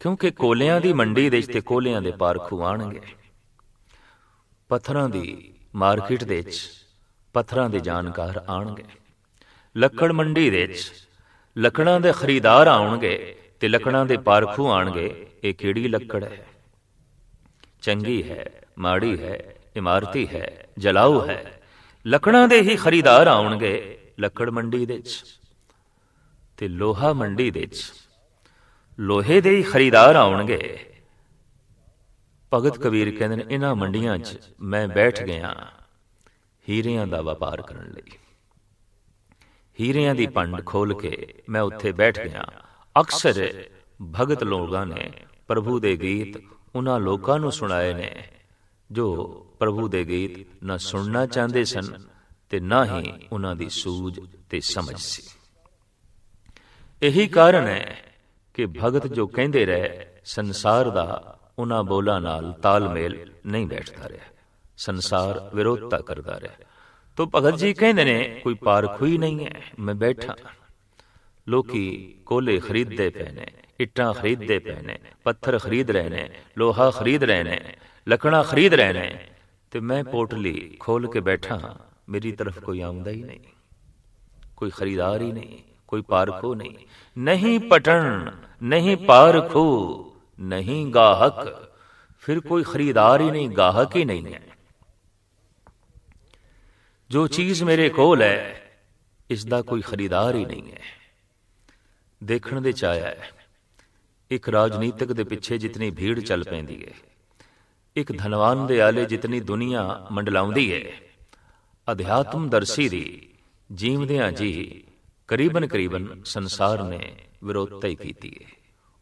ਕਿਉਂਕਿ ਕੋਲਿਆਂ ਦੀ ਮੰਡੀ ਦੇ ਵਿੱਚ ਤੇ ਕੋਲਿਆਂ ਦੇ ਪਾਰਖੂ ਆਣਗੇ ਪੱਥਰਾਂ ਦੀ ਮਾਰਕੀਟ ਦੇ ਵਿੱਚ ਪੱਥਰਾਂ ਦੇ ਜਾਣਕਾਰ ਆਣਗੇ ਲੱਕੜ ਮੰਡੀ ਦੇ ਵਿੱਚ ਲੱਕੜਾਂ ਦੇ ਖਰੀਦਾਰ ਆਉਣਗੇ ਤੇ ਲੱਕੜਾਂ ਦੇ ਪਾਰਖੂ ਆਣਗੇ ਇਹ ਕਿਹੜੀ ਲੱਕੜ ਹੈ? ਚੰਗੀ ਹੈ। ਮਾੜੀ ਹੈ, ਇਮਾਰਤੀ ਹੈ, ਜਲਾਉ ਹੈ। ਲੱਕੜਾਂ ਦੇ ਹੀ ਖਰੀਦਾਰ ਆਉਣਗੇ ਲੱਕੜ ਮੰਡੀ ਦੇ ਵਿੱਚ ਤੇ ਲੋਹਾ ਮੰਡੀ ਦੇ ਵਿੱਚ। ਲੋਹੇ ਦੇ ਹੀ ਖਰੀਦਾਰ ਆਉਣਗੇ। ਭਗਤ ਕਬੀਰ ਕਹਿੰਦੇ ਨੇ ਇਹਨਾਂ ਮੰਡੀਆਂ 'ਚ ਮੈਂ ਬੈਠ ਗਿਆ ਹੀਰਿਆਂ ਦਾ ਵਪਾਰ ਕਰਨ ਲਈ। ਹੀਰਿਆਂ ਦੀ ਪੰਡ ਖੋਲ ਕੇ ਮੈਂ ਉੱਥੇ ਬੈਠ ਗਿਆ। ਅਕਸਰ ਭਗਤ ਲੋਕਾਂ ਨੇ ਪ੍ਰਭੂ ਦੇ ਗੀਤ ਉਹਨਾਂ ਲੋਕਾਂ ਨੂੰ ਸੁਣਾਏ ਨੇ। ਜੋ ਪ੍ਰਭੂ ਦੇ ਗੀਤ ਨਾ ਸੁਣਨਾ ਚਾਹੁੰਦੇ ਸਨ ਤੇ ਨਾ ਹੀ ਉਹਨਾਂ ਦੀ ਸੂਝ ਤੇ ਸਮਝ ਸੀ। ਇਹੀ ਕਾਰਨ ਹੈ ਕਿ ਭਗਤ ਜੋ ਕਹਿੰਦੇ ਰਹੇ, ਸੰਸਾਰ ਦਾ ਉਹਨਾਂ ਬੋਲਾਂ ਨਾਲ ਤਾਲਮੇਲ ਨਹੀਂ ਬੈਠਦਾ ਰਿਹਾ। ਸੰਸਾਰ ਵਿਰੋਧਤਾ ਕਰਦਾ ਰਿਹਾ। ਤੋ ਭਗਤ ਜੀ ਕਹਿੰਦੇ ਨੇ, ਕੋਈ ਪਾਰਖ ਹੀ ਨਹੀਂ ਹੈ, ਮੈਂ ਬੈਠਾ। ਲੋਕੀ ਕੋਲੇ ਖਰੀਦਦੇ ਪਏ ਨੇ, ਇੱਟਾਂ ਖਰੀਦਦੇ ਪਏ ਨੇ, ਪੱਥਰ ਖਰੀਦ ਰਹੇ ਨੇ, ਲੋਹਾ ਖਰੀਦ ਰਹੇ ਨੇ ਲੱਕੜਾਂ ਖਰੀਦ ਰਹੇ ਨੇ। ਤੇ ਮੈਂ ਪੋਟਲੀ ਖੋਲ ਕੇ ਬੈਠਾ, ਮੇਰੀ ਤਰਫ ਕੋਈ ਆਉਂਦਾ ਹੀ ਨਹੀਂ। ਕੋਈ ਖਰੀਦਾਰ ਹੀ ਨਹੀਂ, ਕੋਈ ਪਾਰਖੋ ਨਹੀਂ। ਨਹੀਂ ਪਟਣ, ਨਹੀਂ ਪਾਰਖੋ ਨਹੀਂ ਗਾਹਕ। ਫਿਰ ਕੋਈ ਖਰੀਦਾਰ ਹੀ ਨਹੀਂ, ਗਾਹਕ ਹੀ ਨਹੀਂ ਹੈ। ਜੋ ਚੀਜ਼ ਮੇਰੇ ਕੋਲ ਹੈ, ਇਸ ਦਾ ਕੋਈ ਖਰੀਦਾਰ ਹੀ ਨਹੀਂ ਹੈ। ਦੇਖਣ ਦੇ ਚਾਇਆ ਹੈ, ਇੱਕ ਰਾਜਨੀਤਿਕ ਦੇ ਪਿੱਛੇ ਜਿਤਨੀ ਭੀੜ ਚੱਲ ਪੈਂਦੀ ਹੈ। ਇੱਕ ਧਨਵਾਨ ਦੇ ਆਲੇ ਜਿਤਨੀ ਦੁਨੀਆ ਮੰਡਲਾਉਂਦੀ ਹੈ ਅਧਿਆਤਮ ਦਰਸੀ ਦੀ ਜੀਵਦਿਆਂ ਜੀ ਕਰੀਬਨ ਕਰੀਬਨ ਸੰਸਾਰ ਨੇ ਵਿਰੋਧਤਾ ਹੀ ਕੀਤੀ ਹੈ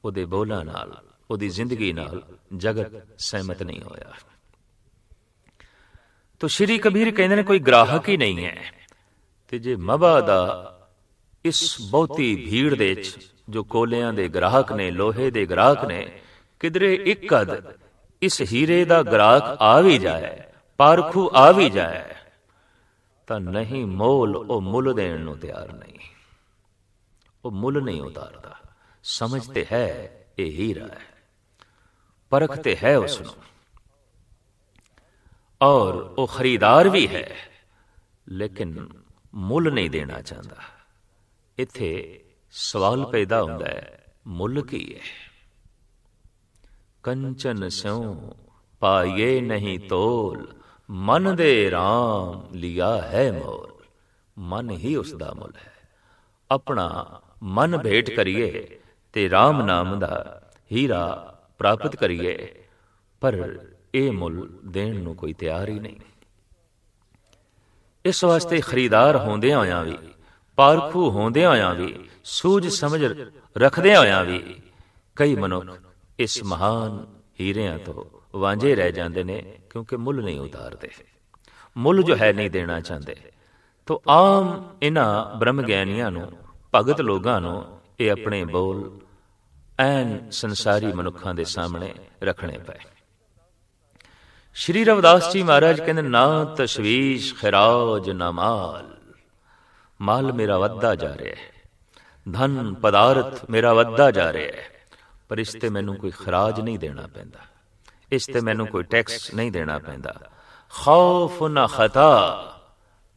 ਉਹਦੇ ਬੋਲਾਂ ਨਾਲ, ਉਹਦੀ ਜ਼ਿੰਦਗੀ ਨਾਲ ਜਗਤ ਸਹਿਮਤ ਨਹੀਂ ਹੋਇਆ। ਤੋ ਸ਼੍ਰੀ ਕਬੀਰ ਕਹਿੰਦੇ ਨੇ ਕੋਈ ਗ੍ਰਾਹਕ ਹੀ ਨਹੀਂ ਹੈ। ਤੇ ਜੇ ਮਬਾ ਦਾ ਇਸ ਬਹੁਤੀ ਭੀੜ ਦੇ ਵਿੱਚ ਜੋ ਕੋਲਿਆਂ ਦੇ ਗ੍ਰਾਹਕ ਨੇ, ਲੋਹੇ ਦੇ ਗ੍ਰਾਹਕ ਨੇ, ਕਿਧਰੇ ਇੱਕ ਕਦ ਇਸ ਹੀਰੇ ਦਾ ਗ੍ਰਾਹਕ ਆ ਵੀ ਜਾਏ, ਪਰਖੂ ਆ ਵੀ ਜਾਏ, ਤਾਂ ਨਹੀਂ ਮੋਲ ਉਹ ਮੁੱਲ ਦੇਣ ਨੂੰ ਤਿਆਰ ਨਹੀਂ। ਉਹ ਮੁੱਲ ਨਹੀਂ ਉਤਾਰਦਾ। ਸਮਝ ਤੇ ਹੈ, ਇਹ ਹੀਰਾ ਹੈ। ਪਰਖ ਤੇ ਹੈ ਉਸ ਨੂੰ ਔਰ ਉਹ ਖਰੀਦਾਰ ਵੀ ਹੈ, ਲੇਕਿਨ ਮੁੱਲ ਨਹੀਂ ਦੇਣਾ ਚਾਹੁੰਦਾ। ਇੱਥੇ ਸਵਾਲ ਪੈਦਾ ਹੁੰਦਾ ਹੈ, ਮੁੱਲ ਕੀ ਹੈ? ਕੰਚਨ ਸਿਉ, ਪਾਈਏ ਨਹੀਂ ਤੋਲ, ਮਨ ਦੇ RAM ਲਿਆ ਹੈ ਮੋਲ। ਮਨ ਹੀ ਉਸ ਦਾ ਮੁੱਲ ਹੈ। ਆਪਣਾ ਮਨ ਭੇਟ ਕਰੀਏ ਤੇ RAM ਨਾਮ ਦਾ ਹੀਰਾ ਪ੍ਰਾਪਤ ਕਰੀਏ, ਪਰ ਇਹ ਮੁੱਲ ਦੇਣ ਨੂੰ ਕੋਈ ਤਿਆਰ ਹੀ ਨਹੀਂ। ਇਸ ਵਾਸਤੇ ਖਰੀਦਾਰ ਹੁੰਦੇ ਹੋਇਆਂ ਵੀ, ਪਾਰਖੂ ਹੁੰਦੇ ਹੋਇਆਂ ਵੀ, ਸੂਝ ਸਮਝ ਰੱਖਦੇ ਹੋਇਆਂ ਵੀ, ਕਈ ਮਨੁੱਖ ਇਸ ਮਹਾਨ ਹੀਰਿਆਂ ਤੋਂ ਵਾਂਝੇ ਰਹਿ ਜਾਂਦੇ ਨੇ ਕਿਉਂਕਿ ਮੁੱਲ ਨਹੀਂ ਉਤਾਰਦੇ। ਮੁੱਲ ਜੋ ਹੈ ਨਹੀਂ ਦੇਣਾ ਚਾਹੁੰਦੇ। ਤੋਂ ਆਮ ਇਹਨਾਂ ਬ੍ਰਹਮ ਗਿਆਨੀਆਂ ਨੂੰ, ਭਗਤ ਲੋਕਾਂ ਨੂੰ ਇਹ ਆਪਣੇ ਬੋਲ ਐਨ ਸੰਸਾਰੀ ਮਨੁੱਖਾਂ ਦੇ ਸਾਹਮਣੇ ਰੱਖਣੇ ਪਏ। ਸ਼੍ਰੀ ਰਵਿਦਾਸ ਜੀ ਮਹਾਰਾਜ ਕਹਿੰਦੇ, ਨਾ ਤਸ਼ਵੀਸ਼ ਖਰਾਜ ਨਾ ਮਾਲ ਮਾਲ ਮੇਰਾ ਵੱਧਦਾ ਜਾ ਰਿਹਾ ਹੈ। ਧਨ ਪਦਾਰਥ ਮੇਰਾ ਵੱਧਦਾ ਜਾ ਰਿਹਾ ਹੈ। ਪਰ ਇਸ ਤੇ ਮੈਨੂੰ ਕੋਈ ਖਰਾਜ ਨਹੀਂ ਦੇਣਾ ਪੈਂਦਾ। ਇਸ ਤੇ ਮੈਨੂੰ ਕੋਈ ਟੈਕਸ ਨਹੀਂ ਦੇਣਾ ਪੈਂਦਾ। ਖੌਫ ਨਾ ਖਤਾ,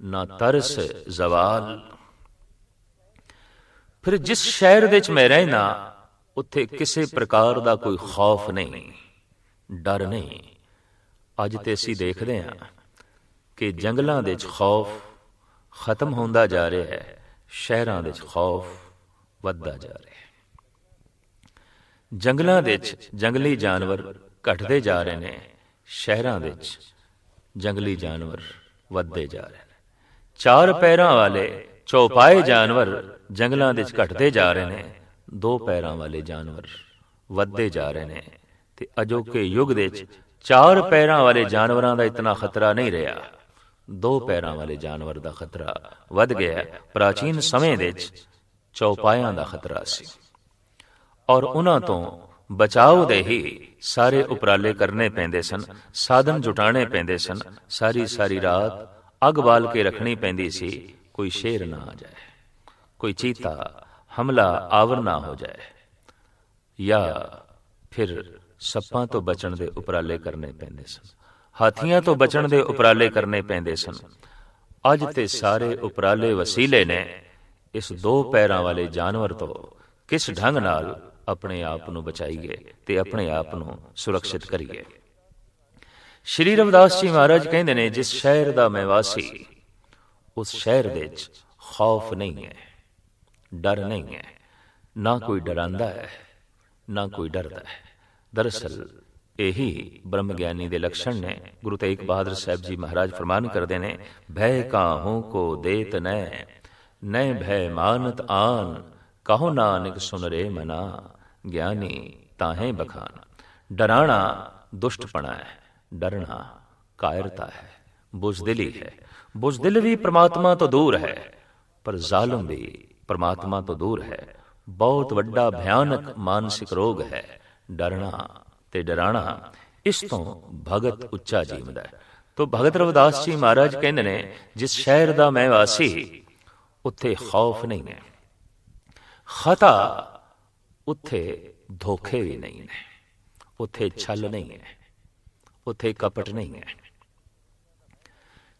ਨਾ ਤਰਸ ਜ਼ਵਾਲ। ਫਿਰ ਜਿਸ ਸ਼ਹਿਰ ਦੇ ਵਿੱਚ ਮੈਂ ਰਹਿਣਾ ਉੱਥੇ ਕਿਸੇ ਪ੍ਰਕਾਰ ਦਾ ਕੋਈ ਖੌਫ ਨਹੀਂ, ਡਰ ਨਹੀਂ। ਅੱਜ ਤੇ ਅਸੀਂ ਦੇਖਦੇ ਹਾਂ ਕਿ ਜੰਗਲਾਂ ਦੇ ਵਿੱਚ ਖੌਫ ਖਤਮ ਹੁੰਦਾ ਜਾ ਰਿਹਾ ਹੈ, ਸ਼ਹਿਰਾਂ ਦੇ ਵਿੱਚ ਖੌਫ ਵੱਧਦਾ ਜਾ ਰਿਹਾ ਹੈ। ਜੰਗਲਾਂ ਵਿੱਚ ਜੰਗਲੀ ਜਾਨਵਰ ਘਟਦੇ ਜਾ ਰਹੇ ਨੇ, ਸ਼ਹਿਰਾਂ ਵਿੱਚ ਜੰਗਲੀ ਜਾਨਵਰ ਵੱਧਦੇ ਜਾ ਰਹੇ ਨੇ। ਚਾਰ ਪੈਰਾਂ ਵਾਲੇ ਚੌਪਾਏ ਜਾਨਵਰ ਜੰਗਲਾਂ ਦੇ ਵਿੱਚ ਘਟਦੇ ਜਾ ਰਹੇ ਨੇ, ਦੋ ਪੈਰਾਂ ਵਾਲੇ ਜਾਨਵਰ ਵੱਧਦੇ ਜਾ ਰਹੇ ਨੇ ਤੇ ਅਜੋਕੇ ਯੁੱਗ ਦੇ ਵਿੱਚ ਚਾਰ ਪੈਰਾਂ ਵਾਲੇ ਜਾਨਵਰਾਂ ਦਾ ਇਤਨਾ ਖਤਰਾ ਨਹੀਂ ਰਿਹਾ। ਦੋ ਪੈਰਾਂ ਵਾਲੇ ਜਾਨਵਰ ਦਾ ਖਤਰਾ ਵੱਧ ਗਿਆ। ਪ੍ਰਾਚੀਨ ਸਮੇਂ ਦੇ ਵਿੱਚ ਚੌਪਾਇਆਂ ਦਾ ਖਤਰਾ ਸੀ। ਔਰ ਉਹਨਾਂ ਤੋਂ ਬਚਾਓ ਦੇ ਹੀ ਸਾਰੇ ਉਪਰਾਲੇ ਕਰਨੇ ਪੈਂਦੇ ਸਨ, ਸਾਧਨ ਜੁਟਾਣੇ ਪੈਂਦੇ ਸਨ, ਸਾਰੀ ਸਾਰੀ ਰਾਤ ਅੱਗ ਬਾਲ ਕੇ ਰੱਖਣੀ ਪੈਂਦੀ ਸੀ, ਕੋਈ ਸ਼ੇਰ ਨਾ ਆ ਜਾਏ, ਕੋਈ ਚੀਤਾ, ਹਮਲਾ ਆਵਰ ਨਾ ਹੋ ਜਾਏ, ਜਾਂ ਫਿਰ ਸੱਪਾਂ ਤੋਂ ਬਚਣ ਦੇ ਉਪਰਾਲੇ ਕਰਨੇ ਪੈਂਦੇ ਸਨ, ਹਾਥੀਆਂ ਤੋਂ ਬਚਣ ਦੇ ਉਪਰਾਲੇ ਕਰਨੇ ਪੈਂਦੇ ਸਨ। ਅੱਜ ਤੇ ਸਾਰੇ ਉਪਰਾਲੇ ਵਸੀਲੇ ਨੇ, ਇਸ ਦੋ ਪੈਰਾਂ ਵਾਲੇ ਜਾਨਵਰ ਤੋਂ ਕਿਸ ਢੰਗ ਨਾਲ ਆਪਣੇ ਆਪ ਨੂੰ ਬਚਾਈਏ ਤੇ ਆਪਣੇ ਆਪ ਨੂੰ ਸੁਰੱਖਿਅਤ ਕਰੀਏ। ਸ਼੍ਰੀ ਰਵਿਦਾਸ ਜੀ ਮਹਾਰਾਜ ਕਹਿੰਦੇ ਨੇ ਜਿਸ ਸ਼ਹਿਰ ਦਾ ਮੈਂ ਵਾਸੀ ਉਸ ਸ਼ਹਿਰ ਦੇ ਵਿੱਚ ਖੌਫ ਨਹੀਂ ਹੈ ਡਰ ਨਹੀਂ ਹੈ ਨਾ ਕੋਈ ਡਰਾਂਦਾ ਹੈ ਨਾ ਕੋਈ ਡਰਦਾ ਹੈ। ਦਰਅਸਲ ਇਹੀ ਬ੍ਰਹਮ ਗਿਆਨੀ ਦੇ ਲਕਸ਼ਣ ਨੇ। ਗੁਰੂ ਤੇਗ ਬਹਾਦਰ ਸਾਹਿਬ ਜੀ ਮਹਾਰਾਜ ਫਰਮਾਨ ਕਰਦੇ ਨੇ ਭੈ ਕਾਹੂ ਕੋ ਦੇਤ ਨੈ ਨੈ ਭੈ ਮਾਨਤ ਆਨ ਕਹੋ ਨਾਨਕ ਸੁਨ ਰੇ ਮਨਾ? ਗਿਆਨੀ ਤਾਹੇ ਬਖਾਨ ਡਰਾਣਾ ਦੁਸ਼ਟਪਣਾ ਹੈ ਡਰਨਾ ਕਾਇਰਤਾ ਹੈ ਬੁਜ਼ਦਿਲੀ ਹੈ ਬੁਜ਼ਦਿਲ ਵੀ ਪ੍ਰਮਾਤਮਾ ਤੋਂ ਦੂਰ ਹੈ ਪਰ ਜ਼ਾਲਮ ਵੀ ਪ੍ਰਮਾਤਮਾ ਤੋਂ ਦੂਰ ਹੈ ਬਹੁਤ ਵੱਡਾ ਭਿਆਨਕ ਮਾਨਸਿਕ ਰੋਗ ਹੈ ਡਰਨਾ ਤੇ ਡਰਾਣਾ ਇਸ ਤੋਂ ਭਗਤ ਉੱਚਾ ਜੀਵਦਾ ਹੈ ਤੋਂ ਭਗਤ ਰਵਿਦਾਸ ਜੀ ਮਹਾਰਾਜ ਕਹਿੰਦੇ ਨੇ ਜਿਸ ਸ਼ਹਿਰ ਦਾ ਮੈਂ ਵਾਸੀ ਉੱਥੇ ਖੌਫ ਨਹੀਂ ਹੈ ਖਤਾ ਉੱਥੇ ਧੋਖੇ ਵੀ ਨਹੀਂ ਨੇ। ਉੱਥੇ ਛਲ ਨਹੀਂ ਹੈ। ਉੱਥੇ ਕਪਟ ਨਹੀਂ ਹੈ।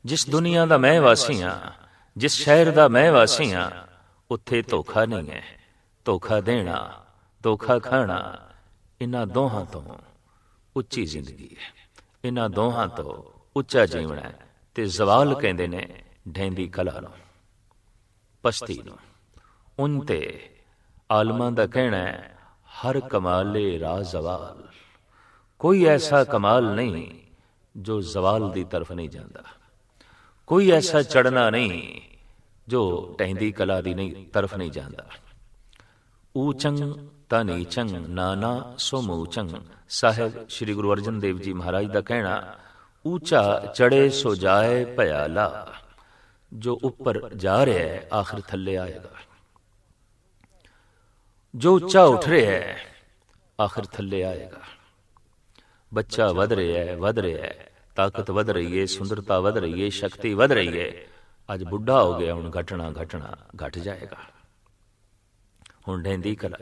ਜਿਸ ਦੁਨੀਆ ਦਾ ਮੈਂ ਵਾਸੀ ਹਾਂ, ਜਿਸ ਸ਼ਹਿਰ ਦਾ ਮੈਂ ਵਾਸੀ ਹਾਂ, ਉੱਥੇ ਧੋਖਾ ਨਹੀਂ ਹੈ। ਧੋਖਾ ਦੇਣਾ, ਧੋਖਾ ਖਾਣਾ ਇਹਨਾਂ ਦੋਹਾਂ ਤੋਂ ਉੱਚੀ ਜ਼ਿੰਦਗੀ ਹੈ। ਇਹਨਾਂ ਦੋਹਾਂ ਤੋਂ ਉੱਚਾ ਜੀਵਨ ਹੈ ਤੇ ਜ਼ਵਾਲ ਕਹਿੰਦੇ ਨੇ ਢੈਂਦੀ ਕਲਾ ਨੂੰ, ਪਸਤੀ ਨੂੰ। ਉਨ ਤੇ ਆਲਮਾਂ ਦਾ ਕਹਿਣਾ ਹੈ, ਹਰ ਕਮਾਲੇ ਰਾ ਜ਼ਵਾਲ। ਕੋਈ ਐਸਾ ਕਮਾਲ ਨਹੀਂ ਜੋ ਜ਼ਵਾਲ ਦੀ ਤਰਫ ਨਹੀਂ ਜਾਂਦਾ। ਕੋਈ ਐਸਾ ਚੜਨਾ ਨਹੀਂ ਜੋ ਟਹਿੰਦੀ ਕਲਾ ਦੀ ਨਹੀਂ ਤਰਫ ਨਹੀਂ ਜਾਂਦਾ। ਊਚੰ ਤਾਂ ਨੀਚੰ, ਨਾਨਾ ਸੋ ਮੂਚੰ ਸਾਹਿਬ ਸ੍ਰੀ ਗੁਰੂ ਅਰਜਨ ਦੇਵ ਜੀ ਮਹਾਰਾਜ ਦਾ ਕਹਿਣਾ, ਊਚਾ ਚੜੇ ਸੋ ਜਾਏ ਭਿਆਲਾ ਜੋ ਉੱਪਰ ਜਾ ਰਿਹਾ ਹੈ, ਆਖਰ ਥੱਲੇ ਆਏਗਾ। ਜੋ ਉੱਚਾ ਉੱਠ ਰਿਹਾ ਹੈ ਆਖਰ ਥੱਲੇ ਆਏਗਾ। ਬੱਚਾ ਵਧ ਰਿਹਾ ਹੈ ਵਧ ਰਿਹਾ ਹੈ। ਤਾਕਤ ਵਧ ਰਹੀ ਹੈ ਸੁੰਦਰਤਾ ਵਧ ਰਹੀ ਹੈ ਸ਼ਕਤੀ ਵਧ ਰਹੀ ਹੈ। ਅੱਜ ਬੁੱਢਾ ਹੋ ਗਿਆ ਹੁਣ ਘਟਣਾ ਘਟਣਾ ਘਟ ਜਾਏਗਾ। ਹੁਣ ਢੈਂਦੀ ਕਲਾ।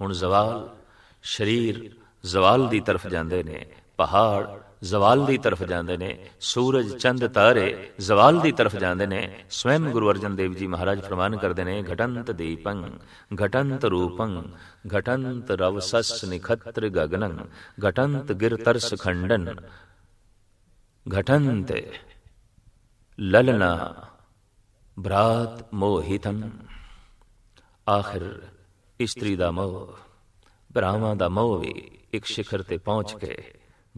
ਹੁਣ ਜ਼ਵਾਲ ਸਰੀਰ ਜ਼ਵਾਲ ਦੀ ਤਰਫ ਜਾਂਦੇ ਨੇ। ਪਹਾੜ ਜ਼ਵਾਲ ਦੀ ਤਰਫ ਜਾਂਦੇ ਨੇ, ਸੂਰਜ, ਚੰਦ, ਤਾਰੇ ਜ਼ਵਾਲ ਦੀ ਤਰਫ ਜਾਂਦੇ ਨੇ ਸਵੈਮ ਗੁਰੂ ਅਰਜਨ ਦੇਵ ਜੀ ਮਹਾਰਾਜ ਫਰਮਾਨ ਕਰਦੇ ਨੇ, ਘਟੰਤ ਦੀਪੰ, ਘਟੰਤ ਰੂਪੰ, ਘਟੰਤ ਰਵਸਸ ਨਿਖਤਰ ਗਗਨੰ, ਘਟੰਤ ਗਿਰ ਤਰਸ ਖੰਡਨ, ਘਟੰਤ ਲਲਨਾ ਬਰਾਤ ਮੋਹਿਤੰ। ਆਖਿਰ ਇਸਤਰੀ ਦਾ ਮੋਹ, ਭਰਾਵਾਂ ਦਾ ਮੋਹ ਵੀ ਇੱਕ ਸਿਖਰ ਤੇ ਪਹੁੰਚ ਕੇ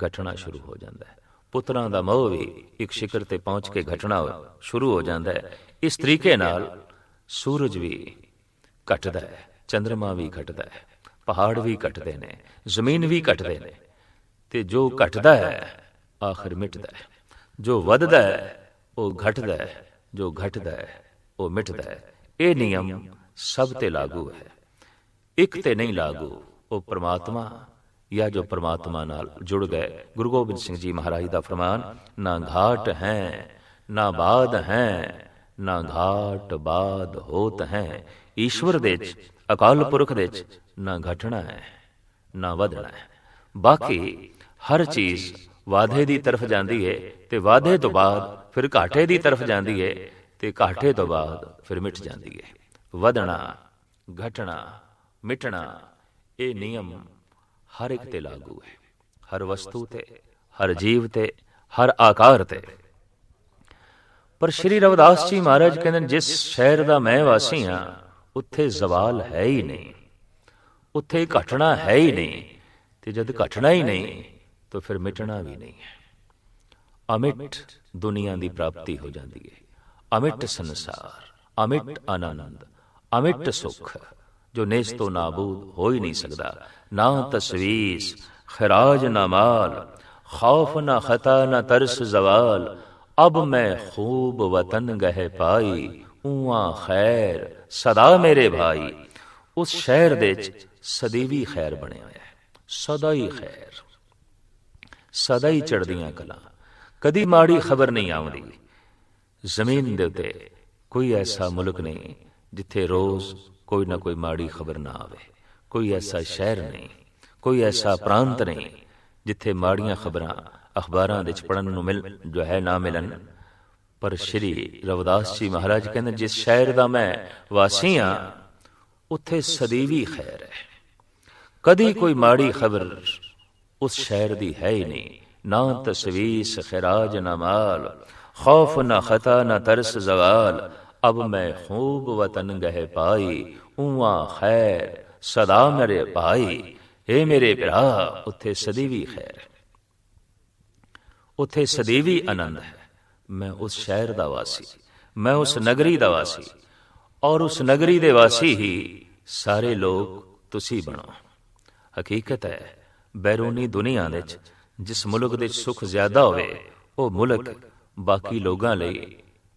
ਘਟਣਾ ਸ਼ੁਰੂ ਹੋ ਜਾਂਦਾ ਹੈ। ਪੁੱਤਰਾਂ ਦਾ ਮੋਹ ਵੀ ਇੱਕ ਸਿਖਰ ਤੇ ਪਹੁੰਚ ਕੇ ਘਟਣਾ ਸ਼ੁਰੂ ਹੋ ਜਾਂਦਾ ਹੈ। ਇਸ ਤਰੀਕੇ ਨਾਲ ਸੂਰਜ ਵੀ ਘਟਦਾ ਹੈ ਚੰ드ਰਮਾ ਵੀ ਘਟਦਾ ਹੈ, ਪਹਾੜ ਵੀ ਘਟਦੇ ਨੇ, ਜ਼ਮੀਨ ਵੀ ਘਟਦੇ ਨੇ ਤੇ ਜੋ ਘਟਦਾ ਹੈ, ਆਖਰ ਮਿਟਦਾ ਹੈ। ਜੋ ਵੱਧਦਾ ਹੈ, ਉਹ ਘਟਦਾ ਹੈ, ਜੋ ਘਟਦਾ ਹੈ, ਉਹ ਮਿਟਦਾ ਹੈ। ਇਹ ਨਿਯਮ ਸਭ ਤੇ ਲਾਗੂ ਹੈ। ਇੱਕ ਤੇ ਨਹੀਂ ਲਾਗੂ, ਉਹ ਪ੍ਰਮਾਤਮਾ ਜਾਂ ਜੋ ਪ੍ਰਮਾਤਮਾ ਨਾਲ ਜੁੜ ਗਏ। ਗੁਰੂ ਗੋਬਿੰਦ ਸਿੰਘ ਜੀ ਮਹਾਰਾਜ ਦਾ ਫਰਮਾਨ, ਨਾ ਘਾਟ ਹੈ, ਨਾ ਬਾਦ ਹੈ, ਨਾ ਘਾਟ ਬਾਦ ਹੋਤ ਹੈ। ਈਸ਼ਵਰ ਦੇ ਚ, ਅਕਾਲ ਪੁਰਖ ਦੇ ਚ ਨਾ ਘਟਣਾ ਹੈ, ਨਾ ਵਧਣਾ ਹੈ। ਬਾਕੀ ਹਰ ਚੀਜ਼ ਵਾਧੇ ਦੀ ਤਰਫ ਜਾਂਦੀ ਹੈ ਤੇ ਵਾਧੇ ਤੋਂ ਬਾਅਦ ਫਿਰ ਘਾਟੇ ਦੀ ਤਰਫ ਜਾਂਦੀ ਹੈ ਤੇ ਘਾਟੇ ਤੋਂ ਬਾਅਦ ਫਿਰ ਮਿਟ ਜਾਂਦੀ ਹੈ ਵਧਣਾ, ਘਟਣਾ, ਮਿਟਣਾ, ਇਹ ਨਿਯਮ ਹਰ ਇੱਕ ਤੇ ਲਾਗੂ ਹੈ। ਹਰ ਵਸਤੂ ਤੇ, ਹਰ ਜੀਵ ਤੇ, ਹਰ ਆਕਾਰ ਤੇ। ਪਰ ਸ਼੍ਰੀ ਰਵਿਦਾਸ ਜੀ ਮਹਾਰਾਜ ਕਹਿੰਦੇ ਜਿਸ ਸ਼ਹਿਰ ਦਾ ਮੈਂ ਵਾਸੀ ਹਾਂ, ਉੱਥੇ ਜ਼ਵਾਲ ਹੈ ਹੀ ਨਹੀਂ। ਉੱਥੇ ਘਟਣਾ ਹੈ ਹੀ ਨਹੀਂ। ਤੇ ਜਦ ਘਟਣਾ ਹੀ ਨਹੀਂ, ਤਾਂ ਫਿਰ ਮਿਟਣਾ ਵੀ ਨਹੀਂ ਹੈ। ਅਮਿਟ ਦੁਨੀਆ ਦੀ ਪ੍ਰਾਪਤੀ ਹੋ ਜਾਂਦੀ ਹੈ। ਅਮਿਟ ਸੰਸਾਰ, ਅਮਿਟ ਆਨੰਦ, ਅਮਿਟ ਸੁਖ, ਜੋ ਨੇਸ ਤੋਂ ਨਾਬੂਦ ਹੋ ਹੀ ਨਹੀਂ ਸਕਦਾ। ਨਾ ਤਸਵੀਸ, ਖਰਾਜ ਨਾ ਮਾਲ, ਖੌਫ ਨਾ ਖਤਾ ਨਾ ਤਰਸ ਜ਼ਵਾਲ, ਅਬ ਮੈਂ ਖੂਬ ਵਤਨ ਗਹਿ ਪਾਈ ਉਆ ਖੈਰ, ਸਦਾ ਮੇਰੇ ਭਾਈ। ਉਸ ਸ਼ਹਿਰ ਦੇ ਚ ਸਦੀਵੀ ਖੈਰ ਬਣਿਆ ਹੋਇਆ ਹੈ ਸਦਾ ਹੀ ਖੈਰ। ਸਦਾ ਹੀ ਚੜਦੀਆਂ ਕਲਾ, ਕਦੀ ਮਾੜੀ ਖਬਰ ਨਹੀਂ ਆਉਂਦੀ। ਜ਼ਮੀਨ ਦੇ ਉੱਤੇ ਕੋਈ ਐਸਾ ਮੁਲਕ ਨਹੀਂ ਜਿੱਥੇ ਰੋਜ਼ ਕੋਈ ਨਾ ਕੋਈ ਮਾੜੀ ਖਬਰ ਨਾ ਆਵੇ। ਕੋਈ ਐਸਾ ਸ਼ਹਿਰ ਨਹੀਂ ਕੋਈ ਐਸਾ ਪ੍ਰਾਂਤ ਨਹੀਂ ਜਿੱਥੇ ਮਾੜੀਆਂ ਖਬਰਾਂ ਅਖਬਾਰਾਂ ਦੇ ਚ ਪੜਨ ਨੂੰ ਮਿਲ ਜੋ ਹੈ ਨਾ ਮਿਲਣ ਪਰ ਸ਼੍ਰੀ ਰਵਿਦਾਸ ਜੀ ਮਹਾਰਾਜ ਕਹਿੰਦੇ ਜਿਸ ਸ਼ਹਿਰ ਦਾ ਮੈਂ ਵਾਸੀ ਹਾਂ ਉੱਥੇ ਸਦੀਵੀ ਖੈਰ ਹੈ ਕਦੀ ਕੋਈ ਮਾੜੀ ਖਬਰ ਉਸ ਸ਼ਹਿਰ ਦੀ ਹੈ ਹੀ ਨਹੀਂ ਨਾ ਤਸਵੀਸ ਖਰਾਜ ਨਾ ਮਾਲ ਖੌਫ ਨਾ ਖਤਾ ਨਾ ਤਰਸ ਜ਼ਵਾਲ ਅਬ ਮੈਂ ਖੂਬ ਵਤਨ ਗਹਿ ਪਾਈ ਉਵਾ ਖੈਰ ਸਦਾ ਮੇਰੇ ਭਾਈ ਏ ਮੇਰੇ ਭਰਾ, ਉੱਥੇ ਸਦੀਵੀ ਖੈਰ। ਉੱਥੇ ਸਦੀਵੀ ਆਨੰਦ ਹੈ। ਮੈਂ ਉਸ ਸ਼ਹਿਰ ਦਾ ਵਾਸੀ, ਮੈਂ ਉਸ ਨਗਰੀ ਦਾ ਵਾਸੀ, ਔਰ ਉਸ ਨਗਰੀ ਦੇ ਵਾਸੀ ਹੀ ਸਾਰੇ ਲੋਕ ਤੁਸੀਂ ਬਣੋ। ਹਕੀਕਤ ਹੈ, ਬੈਰੂਨੀ ਦੁਨੀਆ ਵਿੱਚ ਜਿਸ ਮੁਲਕ ਦੇ ਸੁੱਖ ਜ਼ਿਆਦਾ ਹੋਵੇ, ਉਹ ਮੁਲਕ ਬਾਕੀ ਲੋਕਾਂ ਲਈ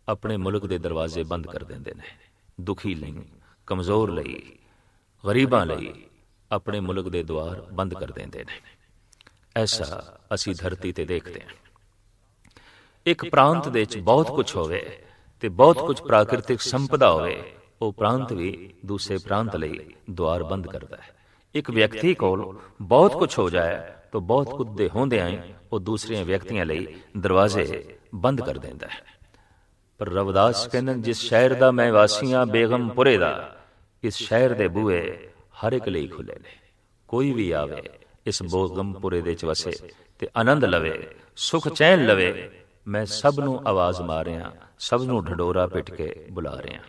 ਆਪਣੇ ਮੁਲਕ ਦੇ ਦਰਵਾਜ਼ੇ ਬੰਦ ਕਰ ਦਿੰਦੇ ਨੇ। ਦੁਖੀ ਲਈ ਕਮਜ਼ੋਰ ਲਈ ਗਰੀਬਾਂ ਲਈ ਆਪਣੇ ਮੁਲਕ ਦੇ ਦਵਾਰ ਬੰਦ ਕਰ ਦਿੰਦੇ ਨੇ। ਐਸਾ ਅਸੀਂ ਧਰਤੀ ਤੇ ਦੇਖਦੇ ਹਾਂ। ਇੱਕ ਪ੍ਰਾਂਤ ਦੇ ਵਿੱਚ ਬਹੁਤ ਕੁਝ ਹੋਵੇ ਤੇ ਬਹੁਤ ਕੁਝ ਪ੍ਰਾਕਿਰਤਿਕ ਸੰਪਦਾ ਹੋਵੇ, ਉਹ ਪ੍ਰਾਂਤ ਵੀ ਦੂਸਰੇ ਪ੍ਰਾਂਤ ਲਈ ਦਵਾਰ ਬੰਦ ਕਰਦਾ ਹੈ। ਇੱਕ ਵਿਅਕਤੀ ਕੋਲ ਬਹੁਤ ਕੁਝ ਹੋ ਜਾਏ ਤਾਂ ਬਹੁਤ ਕੁਝ ਦੇ ਹੁੰਦਿਆਂ ਉਹ ਦੂਸਰੀਆਂ ਵਿਅਕਤੀਆਂ ਲਈ ਦਰਵਾਜ਼ੇ ਬੰਦ ਕਰ ਦਿੰਦਾ ਹੈ। ਪਰ ਰਵਦਾਸ ਕਹਿੰਦੇ ਜਿਸ ਸ਼ਹਿਰ ਦਾ ਮੈਂ ਵਾਸੀਆਂ ਬੇਗਮਪੁਰੇ ਦਾ ਇਸ ਸ਼ਹਿਰ ਦੇ ਬੂਹੇ ਹਰ ਇੱਕ ਲਈ ਖੁੱਲੇ ਨੇ। ਕੋਈ ਵੀ ਆਵੇ, ਇਸ ਬੋਗਮਪੁਰੇ ਦੇ ਚ ਵਸੇ ਤੇ ਆਨੰਦ ਲਵੇ, ਸੁਖ ਚੈਨ ਲਵੇ, ਮੈਂ ਸਭ ਨੂੰ ਆਵਾਜ਼ ਮਾਰਿਆ, ਸਭ ਨੂੰ ਢਡੋਰਾ ਪਿੱਟ ਕੇ ਬੁਲਾ ਰਿਹਾ।